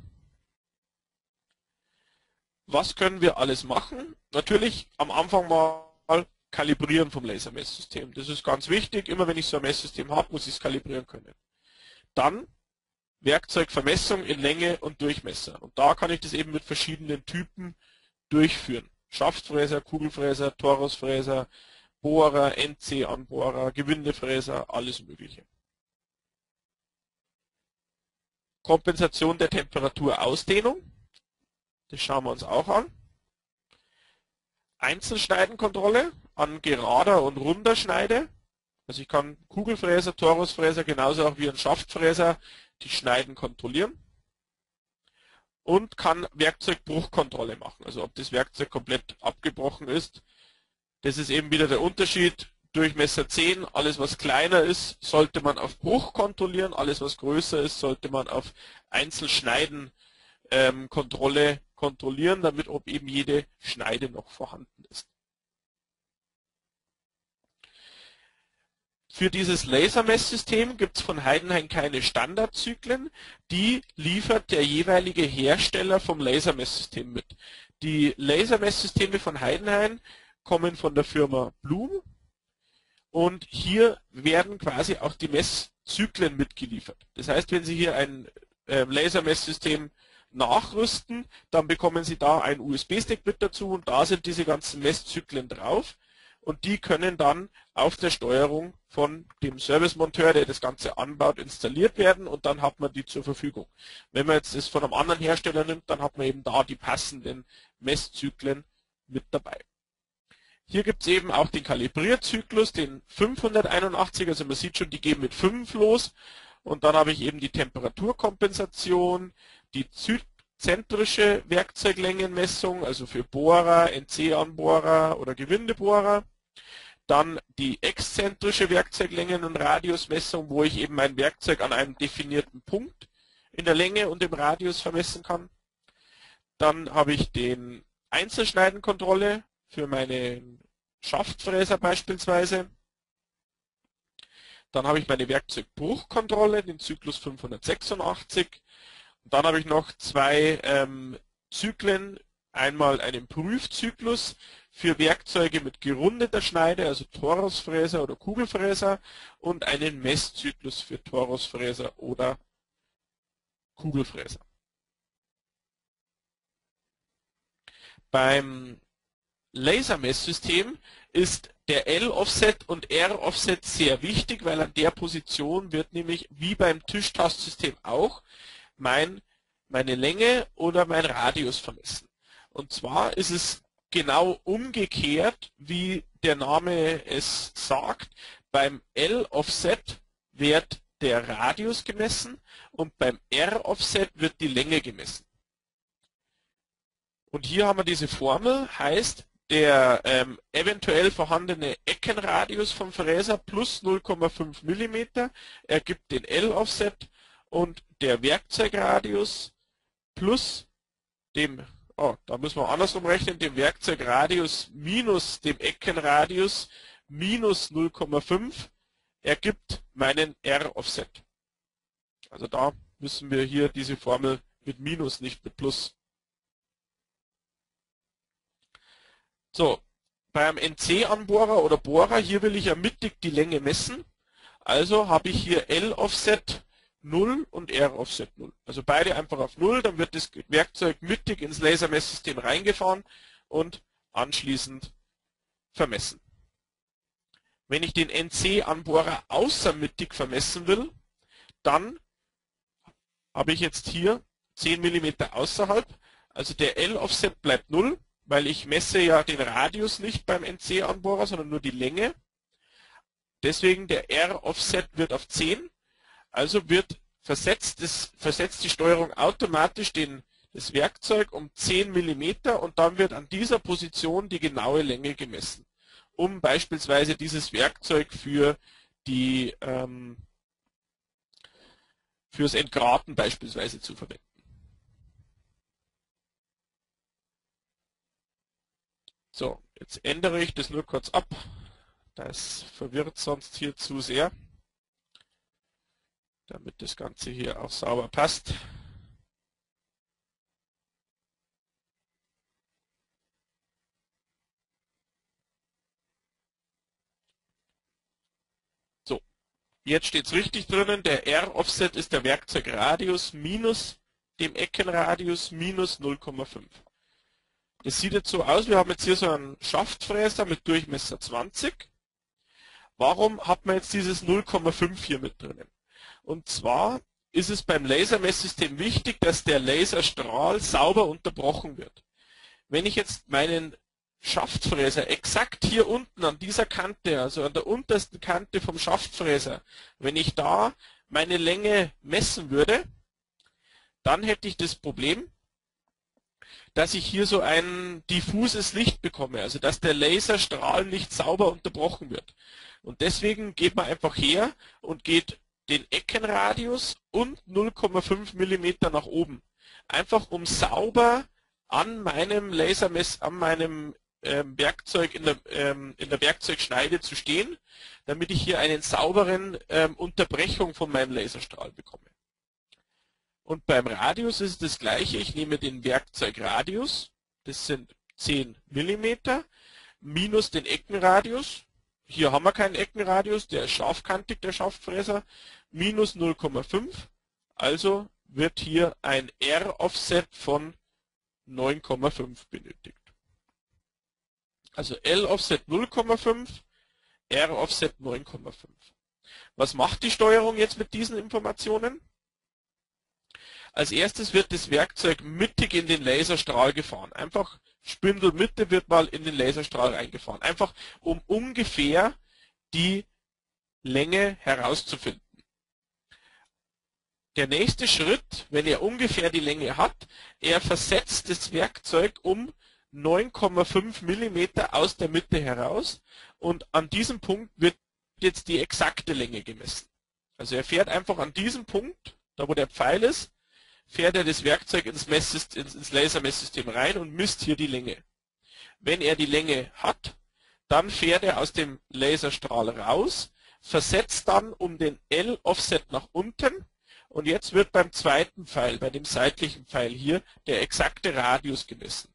Speaker 1: Was können wir alles machen? Natürlich am Anfang mal kalibrieren vom Lasermesssystem. Das ist ganz wichtig. Immer wenn ich so ein Messsystem habe, muss ich es kalibrieren können. Dann Werkzeugvermessung in Länge und Durchmesser. Und da kann ich das eben mit verschiedenen Typen durchführen. Schaftfräser, Kugelfräser, Torusfräser, Bohrer, NC-Anbohrer, Gewindefräser, alles Mögliche. Kompensation der Temperaturausdehnung. Das schauen wir uns auch an. Einzelschneidenkontrolle an gerader und runder Schneide. Also ich kann Kugelfräser, Torusfräser genauso auch wie ein Schaftfräser die Schneiden kontrollieren und kann Werkzeugbruchkontrolle machen. Also ob das Werkzeug komplett abgebrochen ist. Das ist eben wieder der Unterschied. Durchmesser 10, alles was kleiner ist, sollte man auf Bruch kontrollieren, alles was größer ist, sollte man auf Einzelschneiden ähm, Kontrolle kontrollieren, damit ob eben jede Schneide noch vorhanden ist. Für dieses Lasermesssystem gibt es von Heidenhain keine Standardzyklen, die liefert der jeweilige Hersteller vom Lasermesssystem mit. Die Lasermesssysteme von Heidenhain kommen von der Firma Blum und hier werden quasi auch die Messzyklen mitgeliefert. Das heißt, wenn Sie hier ein äh, Lasermesssystem nachrüsten, dann bekommen Sie da einen USB-Stick mit dazu und da sind diese ganzen Messzyklen drauf und die können dann auf der Steuerung von dem Servicemonteur, der das Ganze anbaut, installiert werden und dann hat man die zur Verfügung. Wenn man jetzt das von einem anderen Hersteller nimmt, dann hat man eben da die passenden Messzyklen mit dabei. Hier gibt es eben auch den Kalibrierzyklus, den 581, also man sieht schon, die gehen mit 5 los und dann habe ich eben die Temperaturkompensation, die zentrische Werkzeuglängenmessung, also für Bohrer, NC-Anbohrer oder Gewindebohrer. Dann die exzentrische Werkzeuglängen- und Radiusmessung, wo ich eben mein Werkzeug an einem definierten Punkt in der Länge und im Radius vermessen kann. Dann habe ich den Einzelschneidenkontrolle für meine Schaftfräser beispielsweise. Dann habe ich meine Werkzeugbruchkontrolle, den Zyklus 586. Und dann habe ich noch zwei ähm, Zyklen, einmal einen Prüfzyklus für Werkzeuge mit gerundeter Schneide, also Torusfräser oder Kugelfräser und einen Messzyklus für Torusfräser oder Kugelfräser. Beim Lasermesssystem ist der L-Offset und R-Offset sehr wichtig, weil an der Position wird nämlich wie beim Tischtastsystem auch mein, meine Länge oder mein Radius vermessen. Und zwar ist es genau umgekehrt, wie der Name es sagt. Beim L-Offset wird der Radius gemessen und beim R-Offset wird die Länge gemessen. Und hier haben wir diese Formel, heißt der ähm, eventuell vorhandene Eckenradius vom Fräser plus 0,5 mm ergibt den L-Offset und der Werkzeugradius plus dem, oh, da müssen wir andersrum rechnen, dem Werkzeugradius minus dem Eckenradius minus 0,5 ergibt meinen R-Offset. Also da müssen wir hier diese Formel mit Minus, nicht mit Plus. So, beim NC-Anbohrer oder Bohrer, hier will ich ja mittig die Länge messen. Also habe ich hier L-Offset 0 und R-Offset 0. Also beide einfach auf 0, dann wird das Werkzeug mittig ins Lasermesssystem reingefahren und anschließend vermessen. Wenn ich den NC-Anbohrer außermittig vermessen will, dann habe ich jetzt hier 10 mm außerhalb. Also der L-Offset bleibt 0, weil ich messe ja den Radius nicht beim NC-Anbohrer, sondern nur die Länge. Deswegen der R-Offset wird auf 10 also wird versetzt, das, versetzt die Steuerung automatisch den, das Werkzeug um 10 mm und dann wird an dieser Position die genaue Länge gemessen, um beispielsweise dieses Werkzeug für die ähm, fürs Entgraten beispielsweise zu verwenden. So, jetzt ändere ich das nur kurz ab. Das verwirrt sonst hier zu sehr damit das Ganze hier auch sauber passt. So, jetzt steht es richtig drinnen, der R-Offset ist der Werkzeugradius minus dem Eckenradius minus 0,5. Das sieht jetzt so aus, wir haben jetzt hier so einen Schaftfräser mit Durchmesser 20. Warum hat man jetzt dieses 0,5 hier mit drinnen? Und zwar ist es beim Lasermesssystem wichtig, dass der Laserstrahl sauber unterbrochen wird. Wenn ich jetzt meinen Schaftfräser exakt hier unten an dieser Kante, also an der untersten Kante vom Schaftfräser, wenn ich da meine Länge messen würde, dann hätte ich das Problem, dass ich hier so ein diffuses Licht bekomme, also dass der Laserstrahl nicht sauber unterbrochen wird. Und deswegen geht man einfach her und geht den Eckenradius und 0,5 mm nach oben. Einfach um sauber an meinem Lasermess, an meinem ähm, Werkzeug in der, ähm, in der Werkzeugschneide zu stehen, damit ich hier einen sauberen ähm, Unterbrechung von meinem Laserstrahl bekomme. Und beim Radius ist es das gleiche. Ich nehme den Werkzeugradius, das sind 10 mm, minus den Eckenradius. Hier haben wir keinen Eckenradius, der ist scharfkantig, der Schaftfräser, minus 0,5. Also wird hier ein R-Offset von 9,5 benötigt. Also L-Offset 0,5, R-Offset 9,5. Was macht die Steuerung jetzt mit diesen Informationen? Als erstes wird das Werkzeug mittig in den Laserstrahl gefahren. Einfach Spindelmitte wird mal in den Laserstrahl reingefahren. Einfach um ungefähr die Länge herauszufinden. Der nächste Schritt, wenn er ungefähr die Länge hat, er versetzt das Werkzeug um 9,5 mm aus der Mitte heraus und an diesem Punkt wird jetzt die exakte Länge gemessen. Also er fährt einfach an diesem Punkt, da wo der Pfeil ist, fährt er das Werkzeug ins, Messsystem, ins Lasermesssystem rein und misst hier die Länge. Wenn er die Länge hat, dann fährt er aus dem Laserstrahl raus, versetzt dann um den L-Offset nach unten und jetzt wird beim zweiten Pfeil, bei dem seitlichen Pfeil hier, der exakte Radius gemessen.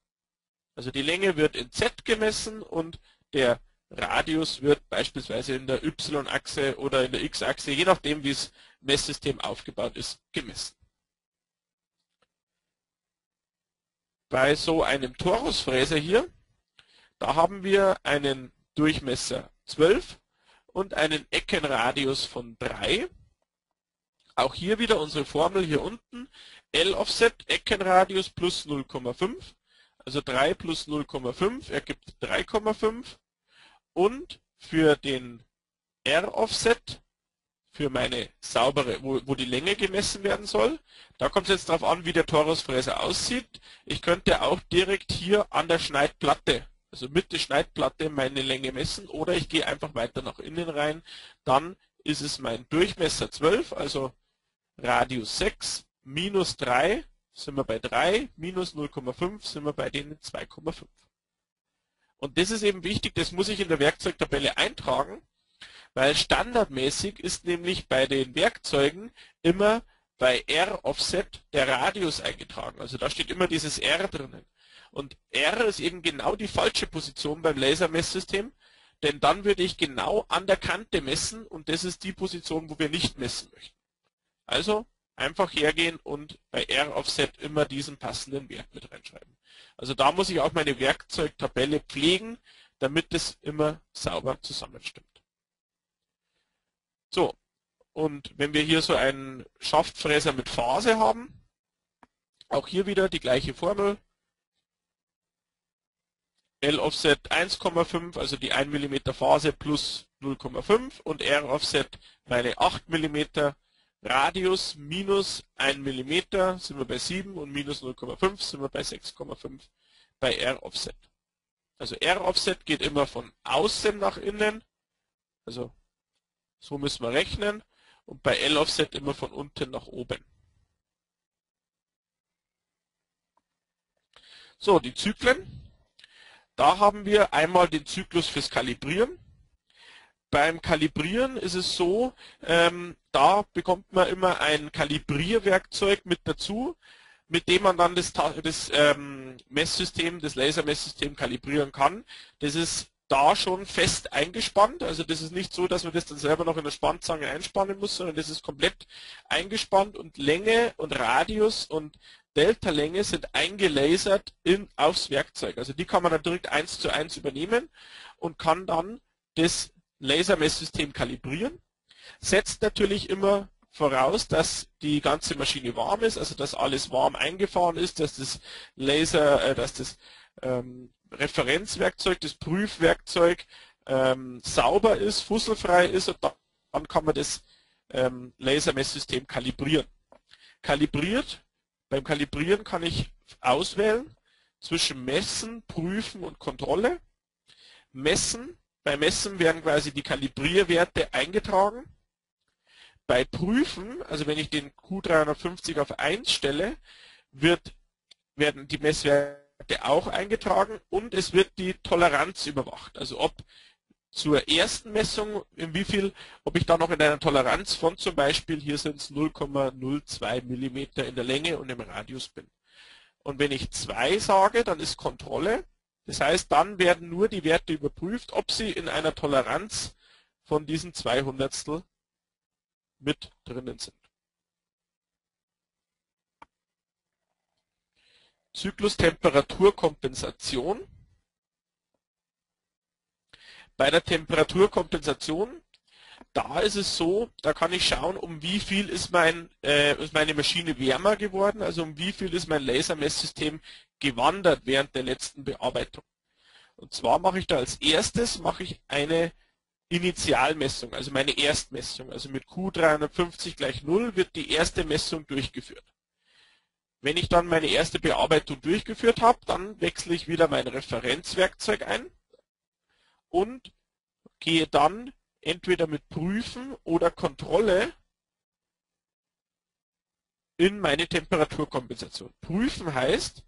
Speaker 1: Also die Länge wird in Z gemessen und der Radius wird beispielsweise in der Y-Achse oder in der X-Achse, je nachdem wie das Messsystem aufgebaut ist, gemessen. Bei so einem Torusfräser hier, da haben wir einen Durchmesser 12 und einen Eckenradius von 3. Auch hier wieder unsere Formel hier unten. L-Offset, Eckenradius plus 0,5. Also 3 plus 0,5 ergibt 3,5. Und für den R-Offset für meine saubere, wo, wo die Länge gemessen werden soll. Da kommt es jetzt darauf an, wie der Torusfräser aussieht. Ich könnte auch direkt hier an der Schneidplatte, also mit der Schneidplatte meine Länge messen oder ich gehe einfach weiter nach innen rein. Dann ist es mein Durchmesser 12, also Radius 6 minus 3 sind wir bei 3, minus 0,5 sind wir bei den 2,5. Und das ist eben wichtig, das muss ich in der Werkzeugtabelle eintragen, weil standardmäßig ist nämlich bei den Werkzeugen immer bei R-Offset der Radius eingetragen. Also da steht immer dieses R drinnen. Und R ist eben genau die falsche Position beim Lasermesssystem, denn dann würde ich genau an der Kante messen und das ist die Position, wo wir nicht messen möchten. Also einfach hergehen und bei R-Offset immer diesen passenden Wert mit reinschreiben. Also da muss ich auch meine Werkzeugtabelle pflegen, damit es immer sauber zusammenstimmt. So, und wenn wir hier so einen Schaftfräser mit Phase haben, auch hier wieder die gleiche Formel. L-Offset 1,5, also die 1 mm Phase plus 0,5 und R-Offset meine 8 mm Radius minus 1 mm sind wir bei 7 und minus 0,5 sind wir bei 6,5 bei R-Offset. Also R-Offset geht immer von außen nach innen, also so müssen wir rechnen. Und bei L-Offset immer von unten nach oben. So, die Zyklen. Da haben wir einmal den Zyklus fürs Kalibrieren. Beim Kalibrieren ist es so, ähm, da bekommt man immer ein Kalibrierwerkzeug mit dazu, mit dem man dann das, das ähm, Messsystem, das Lasermesssystem kalibrieren kann. Das ist da schon fest eingespannt. Also das ist nicht so, dass man das dann selber noch in der Spannzange einspannen muss, sondern das ist komplett eingespannt und Länge und Radius und Delta-Länge sind eingelasert in, aufs Werkzeug. Also die kann man dann direkt eins zu eins übernehmen und kann dann das Lasermesssystem kalibrieren. Setzt natürlich immer voraus, dass die ganze Maschine warm ist, also dass alles warm eingefahren ist, dass das Laser, äh, dass das ähm, Referenzwerkzeug, das Prüfwerkzeug ähm, sauber ist, fusselfrei ist und dann kann man das ähm, Lasermesssystem kalibrieren. Kalibriert, beim Kalibrieren kann ich auswählen zwischen Messen, Prüfen und Kontrolle. Messen, bei Messen werden quasi die Kalibrierwerte eingetragen. Bei Prüfen, also wenn ich den Q350 auf 1 stelle, wird, werden die Messwerte auch eingetragen und es wird die Toleranz überwacht. Also ob zur ersten Messung, in wie viel, ob ich da noch in einer Toleranz von zum Beispiel, hier sind es 0,02 mm in der Länge und im Radius bin. Und wenn ich 2 sage, dann ist Kontrolle. Das heißt, dann werden nur die Werte überprüft, ob sie in einer Toleranz von diesen 200 mit drinnen sind. Zyklus Temperaturkompensation. Bei der Temperaturkompensation, da ist es so, da kann ich schauen, um wie viel ist, mein, äh, ist meine Maschine wärmer geworden, also um wie viel ist mein Lasermesssystem gewandert während der letzten Bearbeitung. Und zwar mache ich da als erstes mache ich eine Initialmessung, also meine Erstmessung. Also mit Q350 gleich 0 wird die erste Messung durchgeführt. Wenn ich dann meine erste Bearbeitung durchgeführt habe, dann wechsle ich wieder mein Referenzwerkzeug ein und gehe dann entweder mit Prüfen oder Kontrolle in meine Temperaturkompensation. Prüfen heißt,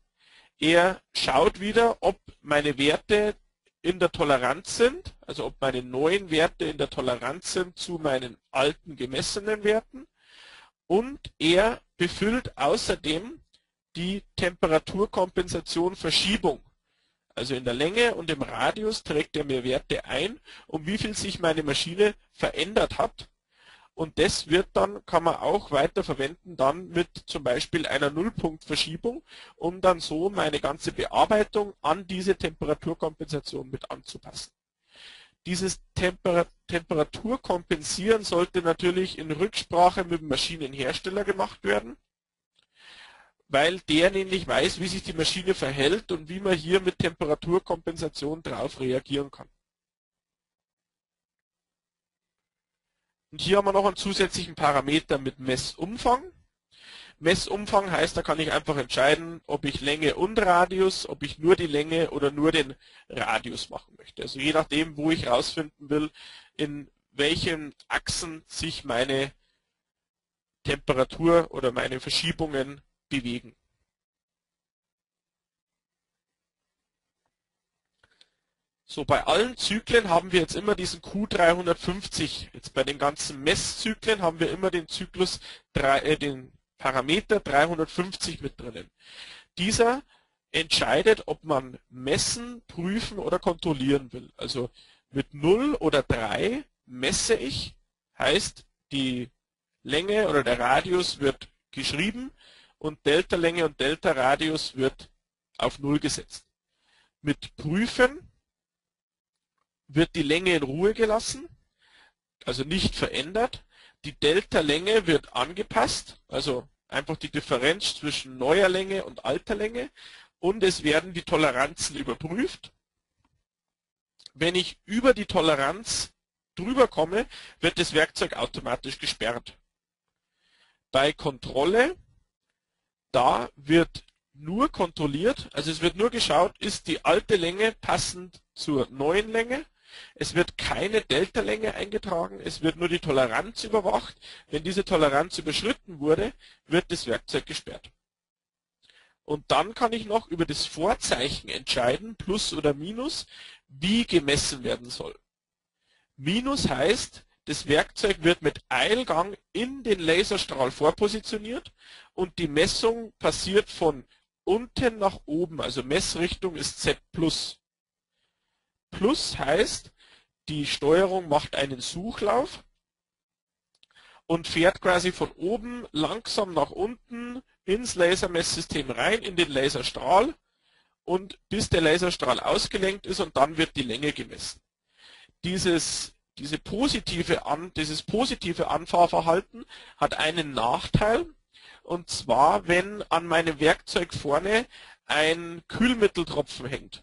Speaker 1: er schaut wieder, ob meine Werte in der Toleranz sind, also ob meine neuen Werte in der Toleranz sind zu meinen alten gemessenen Werten und er befüllt außerdem die Temperaturkompensation Verschiebung. Also in der Länge und im Radius trägt er mir Werte ein, um wie viel sich meine Maschine verändert hat. Und das wird dann, kann man auch weiter verwenden dann mit zum Beispiel einer Nullpunktverschiebung, um dann so meine ganze Bearbeitung an diese Temperaturkompensation mit anzupassen. Dieses Temper Temperaturkompensieren sollte natürlich in Rücksprache mit dem Maschinenhersteller gemacht werden weil der nämlich weiß, wie sich die Maschine verhält und wie man hier mit Temperaturkompensation drauf reagieren kann. Und hier haben wir noch einen zusätzlichen Parameter mit Messumfang. Messumfang heißt, da kann ich einfach entscheiden, ob ich Länge und Radius, ob ich nur die Länge oder nur den Radius machen möchte. Also je nachdem, wo ich herausfinden will, in welchen Achsen sich meine Temperatur oder meine Verschiebungen bewegen. So, bei allen Zyklen haben wir jetzt immer diesen Q350. Jetzt bei den ganzen Messzyklen haben wir immer den Zyklus, äh, den Parameter 350 mit drinnen. Dieser entscheidet, ob man messen, prüfen oder kontrollieren will. Also mit 0 oder 3 messe ich, heißt die Länge oder der Radius wird geschrieben und Delta-Länge und Delta-Radius wird auf 0 gesetzt. Mit Prüfen wird die Länge in Ruhe gelassen, also nicht verändert. Die Delta-Länge wird angepasst, also einfach die Differenz zwischen neuer Länge und alter Länge und es werden die Toleranzen überprüft. Wenn ich über die Toleranz drüber komme, wird das Werkzeug automatisch gesperrt. Bei Kontrolle da wird nur kontrolliert, also es wird nur geschaut, ist die alte Länge passend zur neuen Länge. Es wird keine Delta-Länge eingetragen, es wird nur die Toleranz überwacht. Wenn diese Toleranz überschritten wurde, wird das Werkzeug gesperrt. Und dann kann ich noch über das Vorzeichen entscheiden, Plus oder Minus, wie gemessen werden soll. Minus heißt, das Werkzeug wird mit Eilgang in den Laserstrahl vorpositioniert und die Messung passiert von unten nach oben, also Messrichtung ist Z+. Plus heißt, die Steuerung macht einen Suchlauf und fährt quasi von oben langsam nach unten ins Lasermesssystem rein, in den Laserstrahl und bis der Laserstrahl ausgelenkt ist und dann wird die Länge gemessen. Dieses diese positive An, dieses positive Anfahrverhalten hat einen Nachteil, Und zwar, wenn an meinem Werkzeug vorne ein Kühlmitteltropfen hängt.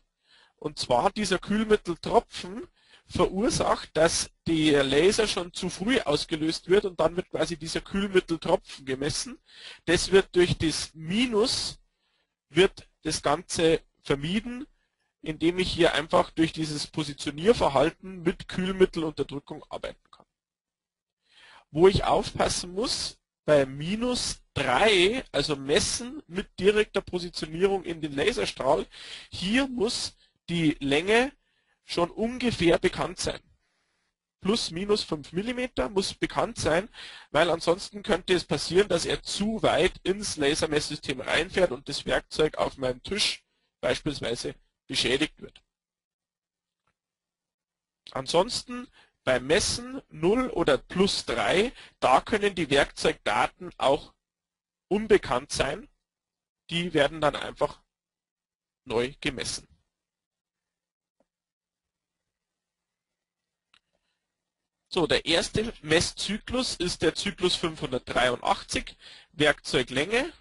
Speaker 1: Und zwar dieser Kühlmitteltropfen verursacht, dass der Laser schon zu früh ausgelöst wird und dann wird quasi dieser Kühlmitteltropfen gemessen. Das wird durch das Minus wird das Ganze vermieden, indem ich hier einfach durch dieses Positionierverhalten mit Kühlmittelunterdrückung arbeiten kann. Wo ich aufpassen muss, bei minus 3, also messen mit direkter Positionierung in den Laserstrahl, hier muss die Länge schon ungefähr bekannt sein. Plus minus 5 mm muss bekannt sein, weil ansonsten könnte es passieren, dass er zu weit ins Lasermesssystem reinfährt und das Werkzeug auf meinem Tisch beispielsweise beschädigt wird. Ansonsten beim Messen 0 oder plus 3, da können die Werkzeugdaten auch unbekannt sein. Die werden dann einfach neu gemessen. So, der erste Messzyklus ist der Zyklus 583, Werkzeuglänge.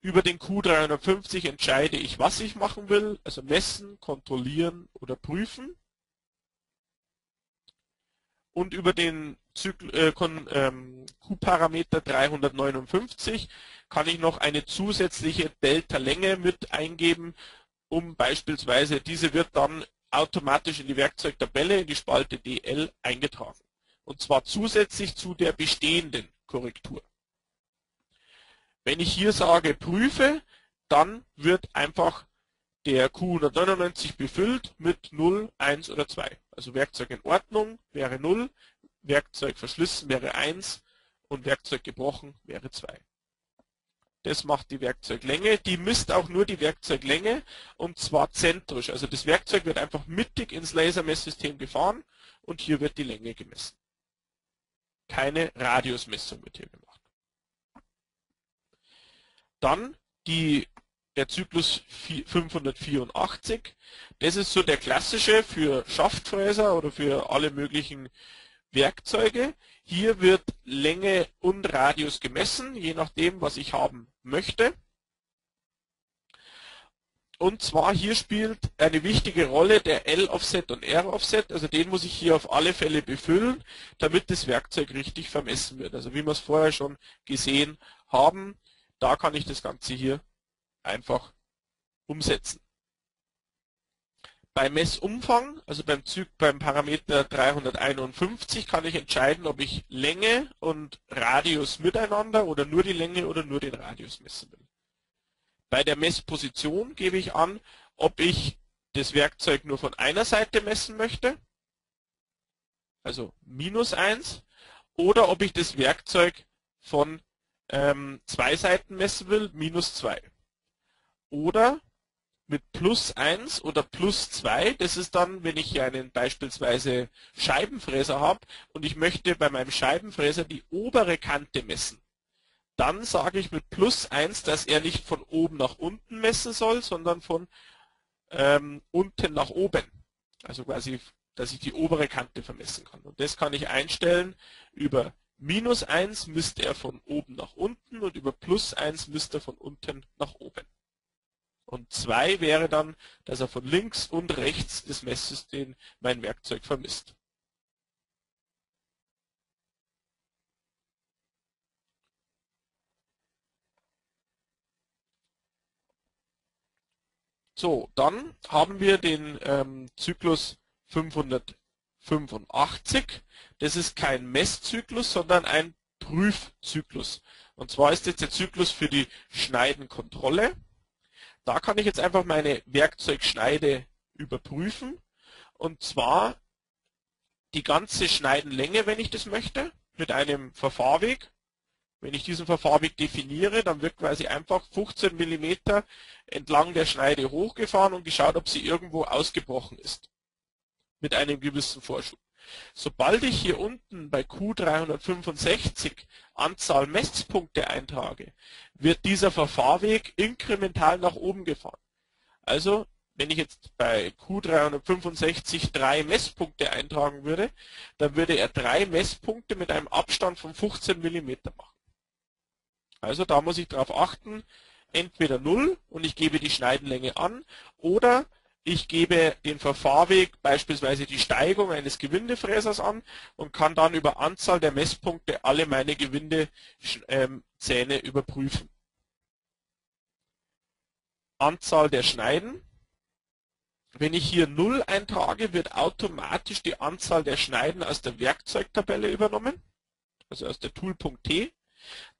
Speaker 1: Über den Q350 entscheide ich, was ich machen will, also messen, kontrollieren oder prüfen. Und über den äh, ähm, Q-Parameter 359 kann ich noch eine zusätzliche Delta-Länge mit eingeben, um beispielsweise, diese wird dann automatisch in die Werkzeugtabelle in die Spalte DL eingetragen. Und zwar zusätzlich zu der bestehenden Korrektur. Wenn ich hier sage prüfe, dann wird einfach der Q199 befüllt mit 0, 1 oder 2. Also Werkzeug in Ordnung wäre 0, Werkzeug verschlissen wäre 1 und Werkzeug gebrochen wäre 2. Das macht die Werkzeuglänge. Die misst auch nur die Werkzeuglänge und zwar zentrisch. Also das Werkzeug wird einfach mittig ins Lasermesssystem gefahren und hier wird die Länge gemessen keine Radiusmessung wird hier gemacht. Dann die, der Zyklus 584. Das ist so der klassische für Schaftfräser oder für alle möglichen Werkzeuge. Hier wird Länge und Radius gemessen, je nachdem, was ich haben möchte. Und zwar hier spielt eine wichtige Rolle der L-Offset und R-Offset. Also den muss ich hier auf alle Fälle befüllen, damit das Werkzeug richtig vermessen wird. Also wie wir es vorher schon gesehen haben, da kann ich das Ganze hier einfach umsetzen. Beim Messumfang, also beim, Zyk beim Parameter 351, kann ich entscheiden, ob ich Länge und Radius miteinander oder nur die Länge oder nur den Radius messen will. Bei der Messposition gebe ich an, ob ich das Werkzeug nur von einer Seite messen möchte, also minus 1, oder ob ich das Werkzeug von ähm, zwei Seiten messen will, minus 2. Oder mit plus 1 oder plus 2, das ist dann, wenn ich hier einen beispielsweise Scheibenfräser habe und ich möchte bei meinem Scheibenfräser die obere Kante messen dann sage ich mit plus 1, dass er nicht von oben nach unten messen soll, sondern von ähm, unten nach oben. Also quasi, dass ich die obere Kante vermessen kann. Und das kann ich einstellen über minus 1 misst er von oben nach unten und über plus 1 misst er von unten nach oben. Und 2 wäre dann, dass er von links und rechts des Messsystems mein Werkzeug vermisst. So, dann haben wir den ähm, Zyklus 585. Das ist kein Messzyklus, sondern ein Prüfzyklus. Und zwar ist jetzt der Zyklus für die Schneidenkontrolle. Da kann ich jetzt einfach meine Werkzeugschneide überprüfen. Und zwar die ganze Schneidenlänge, wenn ich das möchte, mit einem Verfahrweg. Wenn ich diesen Verfahrweg definiere, dann wird quasi einfach 15 mm entlang der Schneide hochgefahren und geschaut, ob sie irgendwo ausgebrochen ist. Mit einem gewissen Vorschub. Sobald ich hier unten bei Q365 Anzahl Messpunkte eintrage, wird dieser Verfahrweg inkremental nach oben gefahren. Also, wenn ich jetzt bei Q365 drei Messpunkte eintragen würde, dann würde er drei Messpunkte mit einem Abstand von 15 mm machen. Also da muss ich darauf achten, entweder 0 und ich gebe die Schneidenlänge an oder ich gebe den Verfahrweg, beispielsweise die Steigung eines Gewindefräsers an und kann dann über Anzahl der Messpunkte alle meine Gewindezähne überprüfen. Anzahl der Schneiden. Wenn ich hier 0 eintrage, wird automatisch die Anzahl der Schneiden aus der Werkzeugtabelle übernommen, also aus der Tool.t.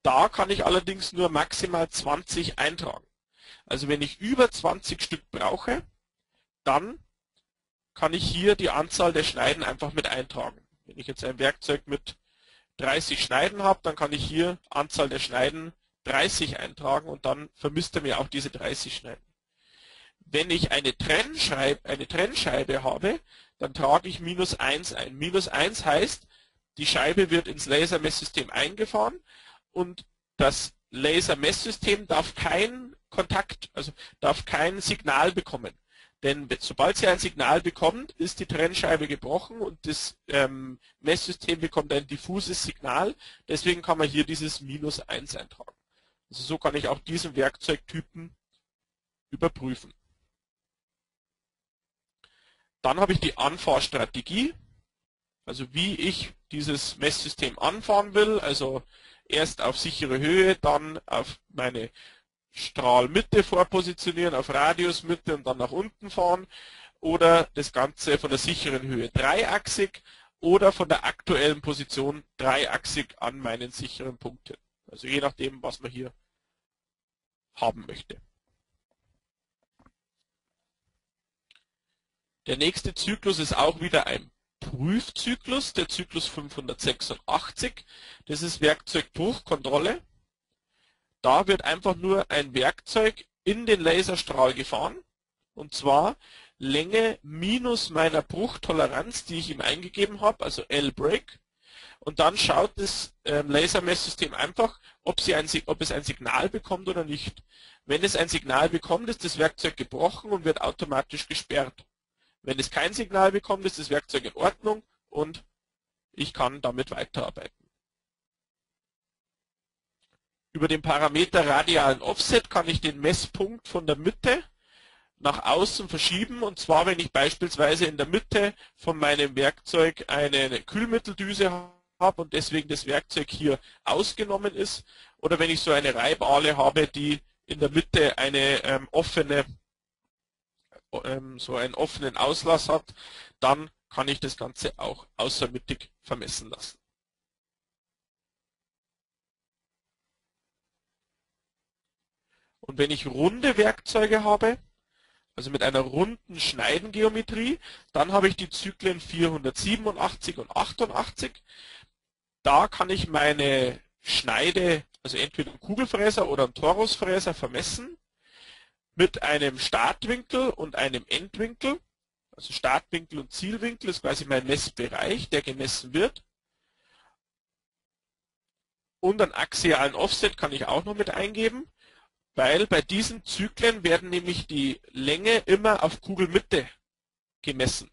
Speaker 1: Da kann ich allerdings nur maximal 20 eintragen. Also wenn ich über 20 Stück brauche, dann kann ich hier die Anzahl der Schneiden einfach mit eintragen. Wenn ich jetzt ein Werkzeug mit 30 Schneiden habe, dann kann ich hier Anzahl der Schneiden 30 eintragen und dann vermisst er mir auch diese 30 Schneiden. Wenn ich eine Trennscheibe, eine Trennscheibe habe, dann trage ich minus 1 ein. Minus 1 heißt, die Scheibe wird ins Lasermesssystem eingefahren und das Lasermesssystem darf kein Kontakt, also darf kein Signal bekommen. Denn sobald sie ein Signal bekommt, ist die Trennscheibe gebrochen und das ähm, Messsystem bekommt ein diffuses Signal. Deswegen kann man hier dieses Minus 1 eintragen. Also so kann ich auch diesen Werkzeugtypen überprüfen. Dann habe ich die Anfahrstrategie, also wie ich dieses Messsystem anfahren will. Also erst auf sichere Höhe, dann auf meine Strahlmitte vorpositionieren, auf Radiusmitte und dann nach unten fahren oder das Ganze von der sicheren Höhe dreiachsig oder von der aktuellen Position dreiachsig an meinen sicheren Punkten. Also je nachdem, was man hier haben möchte. Der nächste Zyklus ist auch wieder ein Prüfzyklus, der Zyklus 586. Das ist Werkzeugbruchkontrolle. Da wird einfach nur ein Werkzeug in den Laserstrahl gefahren und zwar Länge minus meiner Bruchtoleranz, die ich ihm eingegeben habe, also L-Break. Und dann schaut das ähm, Lasermesssystem einfach, ob, ein, ob, es ein Signal bekommt oder nicht. Wenn es ein Signal bekommt, ist das Werkzeug gebrochen und wird automatisch gesperrt. Wenn es kein Signal bekommt, ist das Werkzeug in Ordnung und ich kann damit weiterarbeiten. Über den Parameter radialen Offset kann ich den Messpunkt von der Mitte nach außen verschieben und zwar wenn ich beispielsweise in der Mitte von meinem Werkzeug eine Kühlmitteldüse habe und deswegen das Werkzeug hier ausgenommen ist oder wenn ich so eine Reibahle habe, die in der Mitte eine ähm, offene ähm, so einen offenen Auslass hat, dann kann ich das Ganze auch außermittig vermessen lassen. Und wenn ich runde Werkzeuge habe, also mit einer runden Schneidengeometrie, dann habe ich die Zyklen 487 und 88. Da kann ich meine Schneide, also entweder einen Kugelfräser oder einen Torusfräser vermessen mit einem Startwinkel und einem Endwinkel. Also Startwinkel und Zielwinkel ist quasi mein Messbereich, der gemessen wird. Und einen axialen Offset kann ich auch noch mit eingeben weil bei diesen Zyklen werden nämlich die Länge immer auf Kugelmitte gemessen.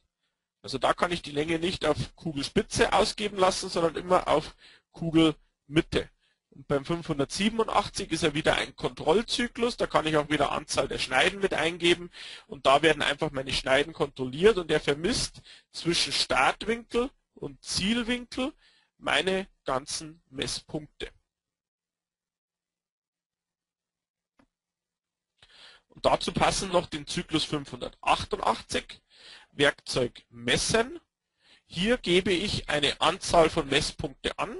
Speaker 1: Also da kann ich die Länge nicht auf Kugelspitze ausgeben lassen, sondern immer auf Kugelmitte. Und beim 587 ist er wieder ein Kontrollzyklus, da kann ich auch wieder Anzahl der Schneiden mit eingeben und da werden einfach meine Schneiden kontrolliert und er vermisst zwischen Startwinkel und Zielwinkel meine ganzen Messpunkte. Und dazu passen noch den Zyklus 588, Werkzeug messen. Hier gebe ich eine Anzahl von Messpunkte an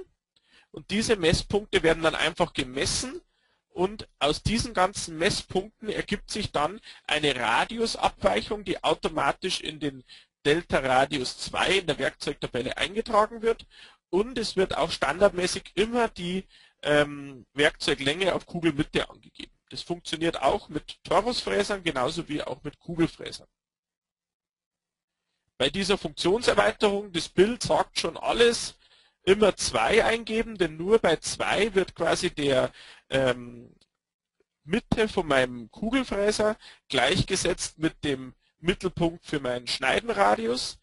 Speaker 1: und diese Messpunkte werden dann einfach gemessen und aus diesen ganzen Messpunkten ergibt sich dann eine Radiusabweichung, die automatisch in den Delta Radius 2 in der Werkzeugtabelle eingetragen wird und es wird auch standardmäßig immer die ähm, Werkzeuglänge auf Kugelmitte angegeben. Das funktioniert auch mit Torusfräsern genauso wie auch mit Kugelfräsern. Bei dieser Funktionserweiterung, das Bild sagt schon alles, immer 2 eingeben, denn nur bei 2 wird quasi der ähm, Mitte von meinem Kugelfräser gleichgesetzt mit dem Mittelpunkt für meinen Schneidenradius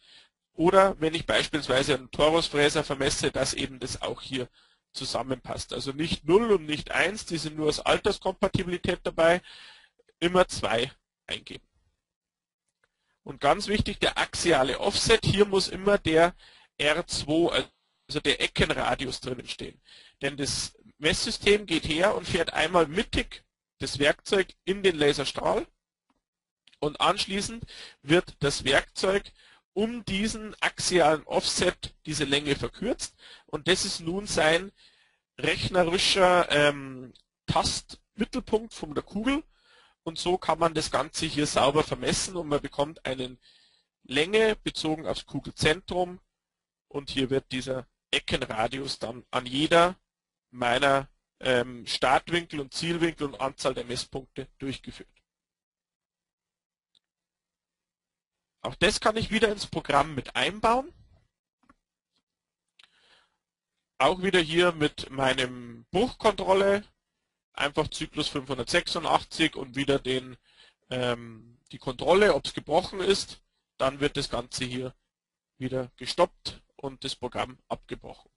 Speaker 1: oder wenn ich beispielsweise einen Torusfräser vermesse, dass eben das auch hier zusammenpasst. Also nicht 0 und nicht 1, die sind nur als Alterskompatibilität dabei, immer 2 eingeben. Und ganz wichtig, der axiale Offset, hier muss immer der R2, also der Eckenradius drinnen stehen. Denn das Messsystem geht her und fährt einmal mittig das Werkzeug in den Laserstrahl und anschließend wird das Werkzeug um diesen axialen Offset diese Länge verkürzt. Und das ist nun sein rechnerischer ähm, Tastmittelpunkt von der Kugel. Und so kann man das Ganze hier sauber vermessen und man bekommt eine Länge bezogen aufs Kugelzentrum. Und hier wird dieser Eckenradius dann an jeder meiner ähm, Startwinkel und Zielwinkel und Anzahl der Messpunkte durchgeführt. Auch das kann ich wieder ins Programm mit einbauen. Auch wieder hier mit meinem Bruchkontrolle, einfach Zyklus 586 und wieder den, ähm, die Kontrolle, ob es gebrochen ist. Dann wird das Ganze hier wieder gestoppt und das Programm abgebrochen.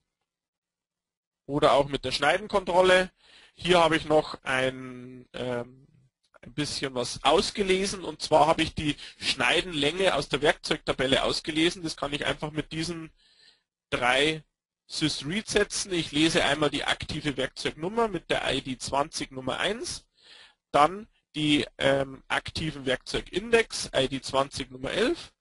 Speaker 1: Oder auch mit der Schneidenkontrolle. Hier habe ich noch ein, ähm, ein bisschen was ausgelesen und zwar habe ich die Schneidenlänge aus der Werkzeugtabelle ausgelesen. Das kann ich einfach mit diesen drei sysread setzen. Ich lese einmal die aktive Werkzeugnummer mit der ID 20 Nummer 1, dann die ähm, aktiven Werkzeugindex ID 20 Nummer 11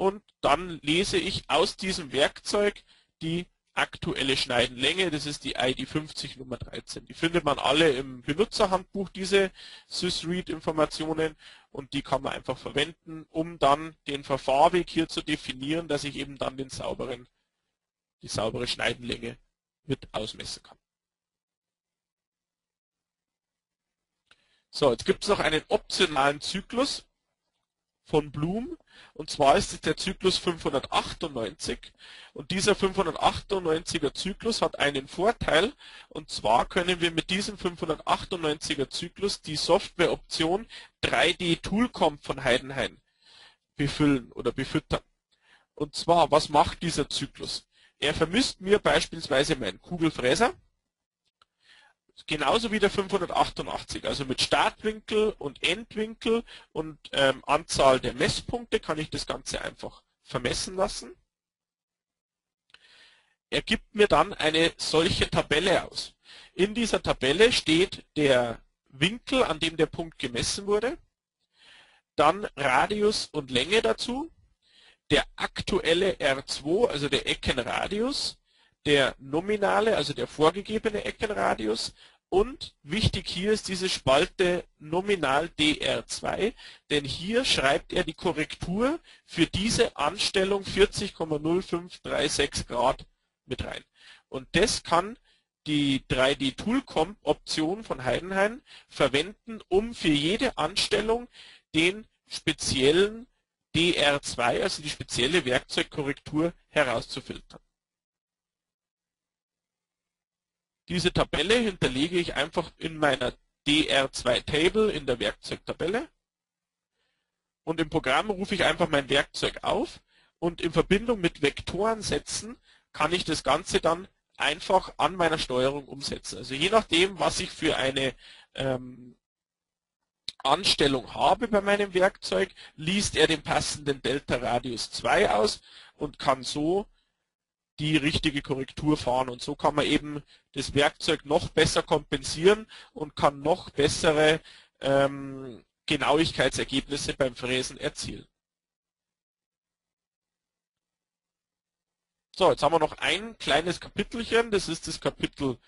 Speaker 1: und dann lese ich aus diesem Werkzeug die aktuelle Schneidenlänge, das ist die ID 50 Nummer 13. Die findet man alle im Benutzerhandbuch, diese SysRead-Informationen und die kann man einfach verwenden, um dann den Verfahrweg hier zu definieren, dass ich eben dann den sauberen, die saubere Schneidenlänge mit ausmessen kann. So, jetzt gibt es noch einen optionalen Zyklus von Bloom. Und zwar ist es der Zyklus 598. Und dieser 598er Zyklus hat einen Vorteil. Und zwar können wir mit diesem 598er Zyklus die Softwareoption 3D Toolcomp von Heidenhain befüllen oder befüttern. Und zwar, was macht dieser Zyklus? Er vermisst mir beispielsweise meinen Kugelfräser genauso wie der 588. Also mit Startwinkel und Endwinkel und ähm, Anzahl der Messpunkte kann ich das Ganze einfach vermessen lassen. Er gibt mir dann eine solche Tabelle aus. In dieser Tabelle steht der Winkel, an dem der Punkt gemessen wurde, dann Radius und Länge dazu, der aktuelle R2, also der Eckenradius, der nominale, also der vorgegebene Eckenradius und wichtig hier ist diese Spalte nominal DR2, denn hier schreibt er die Korrektur für diese Anstellung 40,0536 Grad mit rein. Und das kann die 3D Toolcomp Option von Heidenhain verwenden, um für jede Anstellung den speziellen DR2, also die spezielle Werkzeugkorrektur herauszufiltern. Diese Tabelle hinterlege ich einfach in meiner DR2 Table in der Werkzeugtabelle und im Programm rufe ich einfach mein Werkzeug auf und in Verbindung mit Vektoren setzen kann ich das Ganze dann einfach an meiner Steuerung umsetzen. Also je nachdem, was ich für eine ähm, Anstellung habe bei meinem Werkzeug, liest er den passenden Delta Radius 2 aus und kann so die richtige Korrektur fahren. Und so kann man eben das Werkzeug noch besser kompensieren und kann noch bessere ähm, Genauigkeitsergebnisse beim Fräsen erzielen. So, jetzt haben wir noch ein kleines Kapitelchen, das ist das Kapitel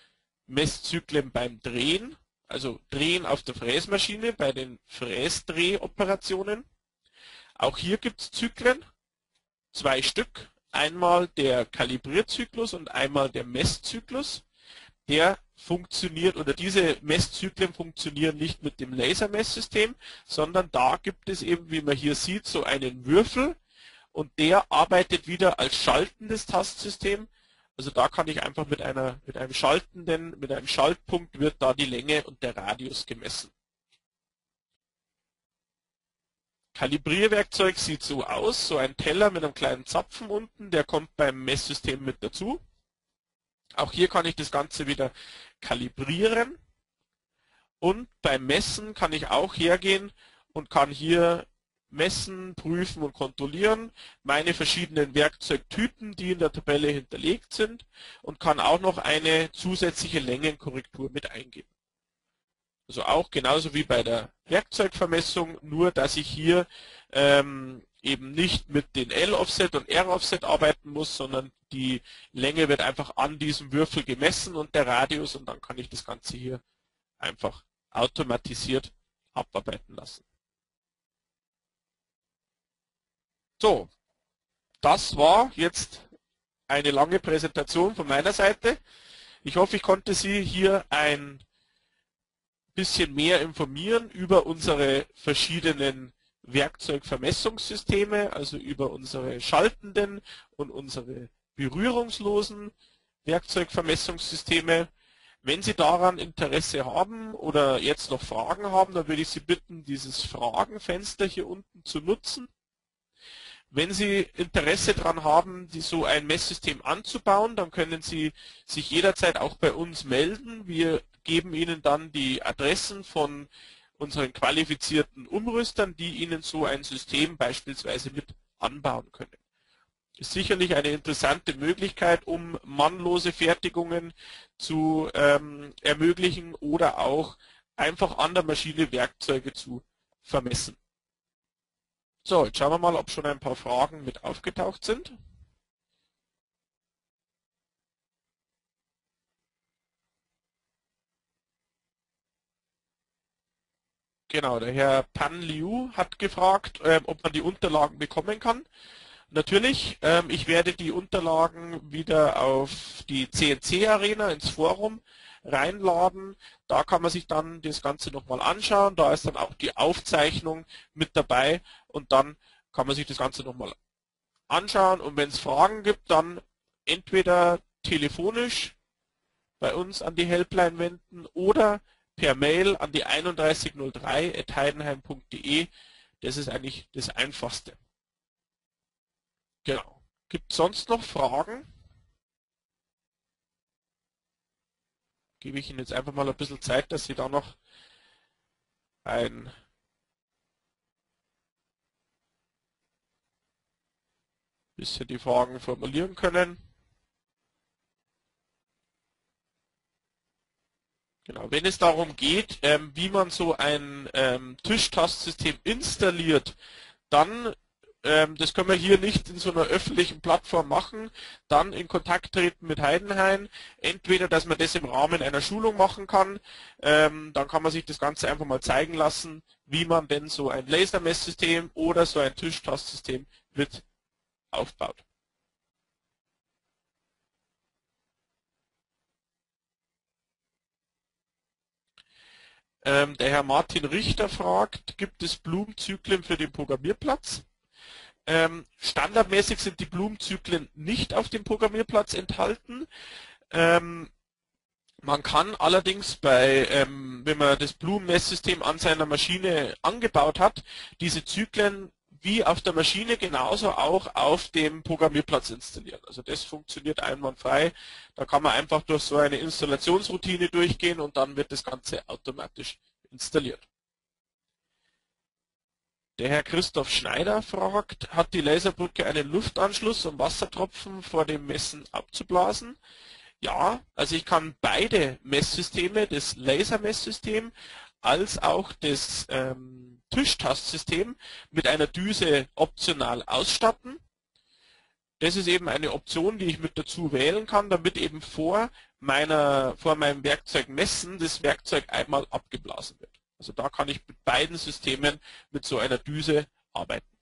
Speaker 1: Messzyklen beim Drehen, also Drehen auf der Fräsmaschine bei den Fräsdrehoperationen. Auch hier gibt es Zyklen, zwei Stück, einmal der Kalibrierzyklus und einmal der Messzyklus. Der funktioniert oder diese Messzyklen funktionieren nicht mit dem Lasermesssystem, sondern da gibt es eben, wie man hier sieht, so einen Würfel und der arbeitet wieder als schaltendes Tastsystem. Also da kann ich einfach mit einer mit einem schaltenden, mit einem Schaltpunkt wird da die Länge und der Radius gemessen. Kalibrierwerkzeug sieht so aus, so ein Teller mit einem kleinen Zapfen unten, der kommt beim Messsystem mit dazu. Auch hier kann ich das Ganze wieder kalibrieren. Und beim Messen kann ich auch hergehen und kann hier messen, prüfen und kontrollieren, meine verschiedenen Werkzeugtypen, die in der Tabelle hinterlegt sind und kann auch noch eine zusätzliche Längenkorrektur mit eingeben. Also auch genauso wie bei der Werkzeugvermessung, nur dass ich hier ähm, eben nicht mit den L-Offset und R-Offset arbeiten muss, sondern die Länge wird einfach an diesem Würfel gemessen und der Radius und dann kann ich das Ganze hier einfach automatisiert abarbeiten lassen. So, das war jetzt eine lange Präsentation von meiner Seite. Ich hoffe, ich konnte Sie hier ein bisschen mehr informieren über unsere verschiedenen Werkzeugvermessungssysteme, also über unsere schaltenden und unsere berührungslosen Werkzeugvermessungssysteme. Wenn Sie daran Interesse haben oder jetzt noch Fragen haben, dann würde ich Sie bitten, dieses Fragenfenster hier unten zu nutzen. Wenn Sie Interesse daran haben, so ein Messsystem anzubauen, dann können Sie sich jederzeit auch bei uns melden. Wir geben Ihnen dann die Adressen von unseren qualifizierten Umrüstern, die Ihnen so ein System beispielsweise mit anbauen können. Ist sicherlich eine interessante Möglichkeit, um mannlose Fertigungen zu ähm, ermöglichen oder auch einfach an der Maschine Werkzeuge zu vermessen. So, jetzt schauen wir mal, ob schon ein paar Fragen mit aufgetaucht sind. Genau, der Herr Pan Liu hat gefragt, äh, ob man die Unterlagen bekommen kann. Natürlich, ähm, ich werde die Unterlagen wieder auf die CNC Arena ins Forum reinladen. Da kann man sich dann das Ganze nochmal anschauen. Da ist dann auch die Aufzeichnung mit dabei und dann kann man sich das Ganze nochmal anschauen. Und wenn es Fragen gibt, dann entweder telefonisch bei uns an die Helpline wenden oder per Mail an die 3103.heidenheim.de. Das ist eigentlich das Einfachste. Genau. Gibt es sonst noch Fragen? gebe ich Ihnen jetzt einfach mal ein bisschen Zeit, dass Sie da noch ein bisschen die Fragen formulieren können. Genau, wenn es darum geht, ähm, wie man so ein ähm, Tischtastsystem installiert, dann ähm, das können wir hier nicht in so einer öffentlichen Plattform machen, dann in Kontakt treten mit Heidenhain. Entweder, dass man das im Rahmen einer Schulung machen kann, ähm, dann kann man sich das Ganze einfach mal zeigen lassen, wie man denn so ein Lasermesssystem oder so ein Tischtastsystem mit aufbaut. Ähm, der Herr Martin Richter fragt, gibt es Blumenzyklen für den Programmierplatz? Ähm, standardmäßig sind die Blumenzyklen nicht auf dem Programmierplatz enthalten. Ähm, man kann allerdings bei, ähm, wenn man das Blumen-Messsystem an seiner Maschine angebaut hat, diese Zyklen wie auf der Maschine genauso auch auf dem Programmierplatz installieren. Also das funktioniert einwandfrei. Da kann man einfach durch so eine Installationsroutine durchgehen und dann wird das Ganze automatisch installiert. Der Herr Christoph Schneider fragt, hat die Laserbrücke einen Luftanschluss, um Wassertropfen vor dem Messen abzublasen? Ja, also ich kann beide Messsysteme, das Lasermesssystem als auch das ähm, Tischtastsystem mit einer Düse optional ausstatten. Das ist eben eine Option, die ich mit dazu wählen kann, damit eben vor, meiner, vor meinem Werkzeug messen das Werkzeug einmal abgeblasen wird. Also da kann ich mit beiden Systemen mit so einer Düse arbeiten.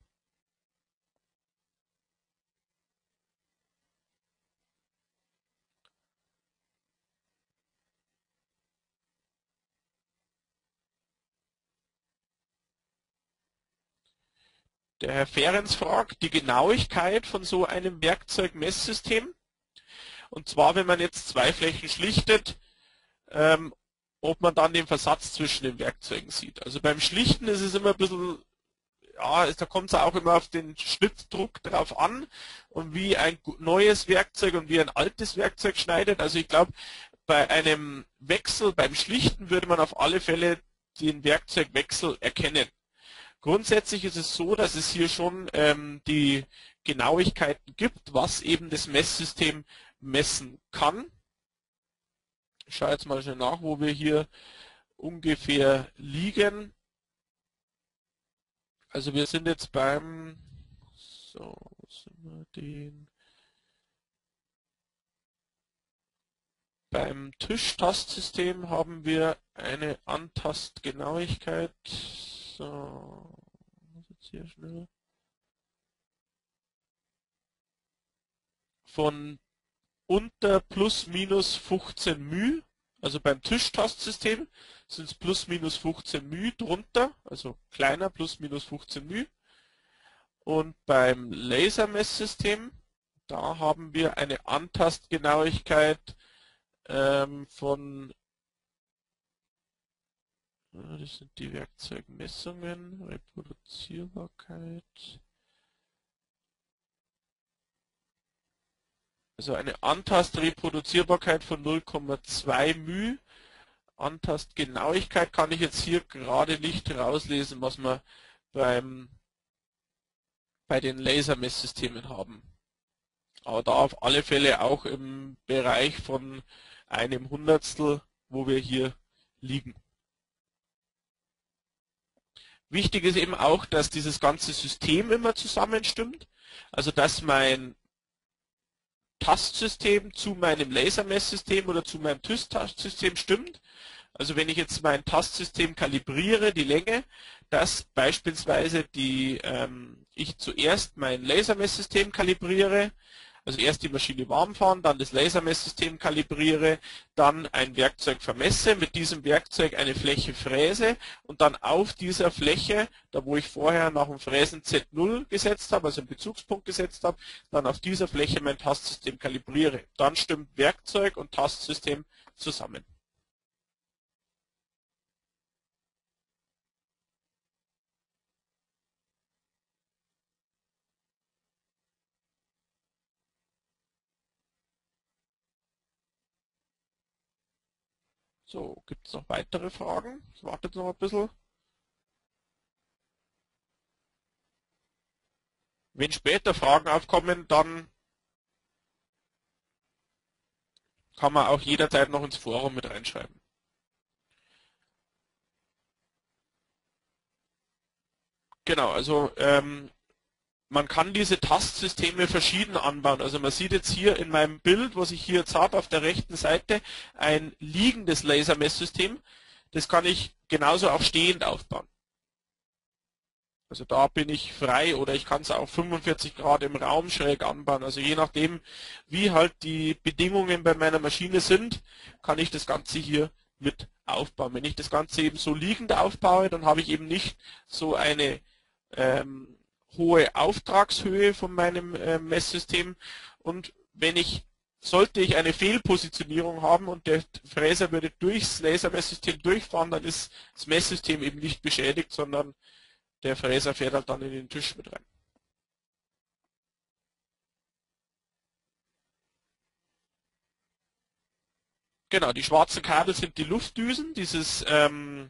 Speaker 1: Der Herr Ferenz fragt die Genauigkeit von so einem Werkzeugmesssystem. Und zwar, wenn man jetzt zwei Flächen schlichtet ähm, ob man dann den Versatz zwischen den Werkzeugen sieht. Also beim Schlichten ist es immer ein bisschen ja, da kommt es auch immer auf den Schnittdruck drauf an und wie ein neues Werkzeug und wie ein altes Werkzeug schneidet. Also ich glaube, bei einem Wechsel, beim Schlichten würde man auf alle Fälle den Werkzeugwechsel erkennen. Grundsätzlich ist es so, dass es hier schon ähm, die Genauigkeiten gibt, was eben das Messsystem messen kann. Ich schaue jetzt mal schnell nach, wo wir hier ungefähr liegen. Also wir sind jetzt beim, so, sind wir den, beim Tischtastsystem haben wir eine Antastgenauigkeit, so, hier schnell, von unter plus minus 15 μ, also beim Tischtastsystem sind es plus minus 15 μ drunter, also kleiner plus minus 15 μ. Und beim Lasermesssystem, da haben wir eine Antastgenauigkeit ähm, von, das sind die Werkzeugmessungen, Reproduzierbarkeit, also eine Antastreproduzierbarkeit von 0,2 μ Antastgenauigkeit kann ich jetzt hier gerade nicht rauslesen, was wir beim, bei den Lasermesssystemen haben. Aber da auf alle Fälle auch im Bereich von einem Hundertstel, wo wir hier liegen. Wichtig ist eben auch, dass dieses ganze System immer zusammenstimmt. Also dass mein Tastsystem zu meinem Lasermesssystem oder zu meinem TÜS-Tastsystem stimmt. Also wenn ich jetzt mein Tastsystem kalibriere, die Länge, dass beispielsweise die, ähm, ich zuerst mein Lasermesssystem kalibriere, also erst die Maschine warm fahren, dann das Lasermesssystem kalibriere, dann ein Werkzeug vermesse, mit diesem Werkzeug eine Fläche fräse und dann auf dieser Fläche, da wo ich vorher nach dem Fräsen Z0 gesetzt habe, also einen Bezugspunkt gesetzt habe, dann auf dieser Fläche mein Tastsystem kalibriere. Dann stimmt Werkzeug und Tastsystem zusammen. So, gibt es noch weitere Fragen? Ich warte jetzt noch ein bisschen. Wenn später Fragen aufkommen, dann kann man auch jederzeit noch ins Forum mit reinschreiben. Genau, also ähm, man kann diese Tastsysteme verschieden anbauen. Also man sieht jetzt hier in meinem Bild, was ich hier jetzt habe, auf der rechten Seite, ein liegendes Lasermesssystem. Das kann ich genauso auch stehend aufbauen. Also da bin ich frei oder ich kann es auch 45 Grad im Raum schräg anbauen. Also je nachdem, wie halt die Bedingungen bei meiner Maschine sind, kann ich das Ganze hier mit aufbauen. Wenn ich das Ganze eben so liegend aufbaue, dann habe ich eben nicht so eine ähm, hohe Auftragshöhe von meinem äh, Messsystem und wenn ich sollte ich eine Fehlpositionierung haben und der Fräser würde durchs Lasermesssystem durchfahren, dann ist das Messsystem eben nicht beschädigt, sondern der Fräser fährt halt dann in den Tisch mit rein. Genau, die schwarzen Kabel sind die Luftdüsen, dieses ähm,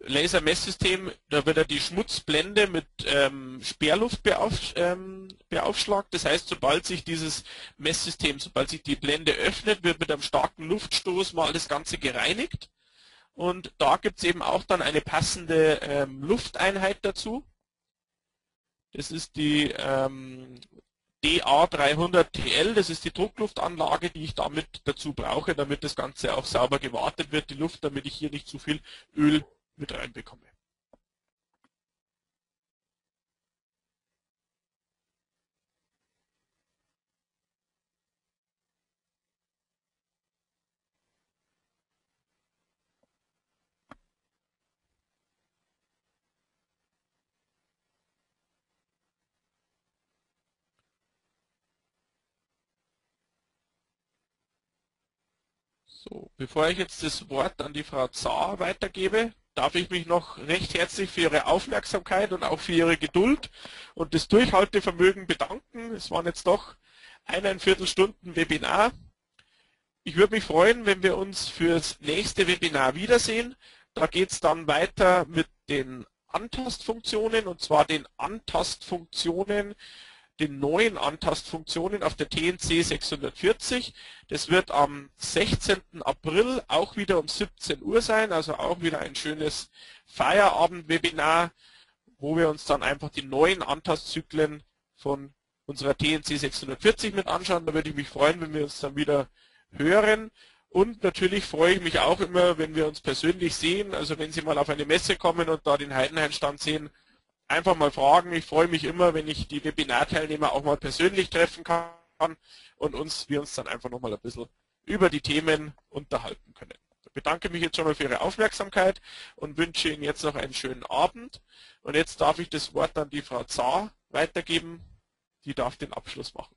Speaker 1: Lasermesssystem, da wird er die Schmutzblende mit ähm, Sperrluft beauf, ähm, beaufschlagt. Das heißt, sobald sich dieses Messsystem, sobald sich die Blende öffnet, wird mit einem starken Luftstoß mal das Ganze gereinigt. Und da gibt es eben auch dann eine passende ähm, Lufteinheit dazu. Das ist die ähm, DA300TL, das ist die Druckluftanlage, die ich damit dazu brauche, damit das Ganze auch sauber gewartet wird, die Luft, damit ich hier nicht zu viel Öl mit reinbekomme. So, bevor ich jetzt das Wort an die Frau Zahr weitergebe, darf ich mich noch recht herzlich für Ihre Aufmerksamkeit und auch für Ihre Geduld und das Durchhaltevermögen bedanken. Es waren jetzt doch eineinviertel Stunden Webinar. Ich würde mich freuen, wenn wir uns fürs nächste Webinar wiedersehen. Da geht es dann weiter mit den Antastfunktionen und zwar den Antastfunktionen den neuen Antastfunktionen auf der TNC 640. Das wird am 16. April auch wieder um 17 Uhr sein, also auch wieder ein schönes Feierabend-Webinar, wo wir uns dann einfach die neuen Antastzyklen von unserer TNC 640 mit anschauen. Da würde ich mich freuen, wenn wir uns dann wieder hören. Und natürlich freue ich mich auch immer, wenn wir uns persönlich sehen. Also wenn Sie mal auf eine Messe kommen und da den Heidenhain-Stand sehen, einfach mal fragen. Ich freue mich immer, wenn ich die Webinarteilnehmer auch mal persönlich treffen kann und uns, wir uns dann einfach noch mal ein bisschen über die Themen unterhalten können. Ich bedanke mich jetzt schon mal für Ihre Aufmerksamkeit und wünsche Ihnen jetzt noch einen schönen Abend. Und jetzt darf ich das Wort an die Frau Zahr weitergeben. Die darf den Abschluss machen.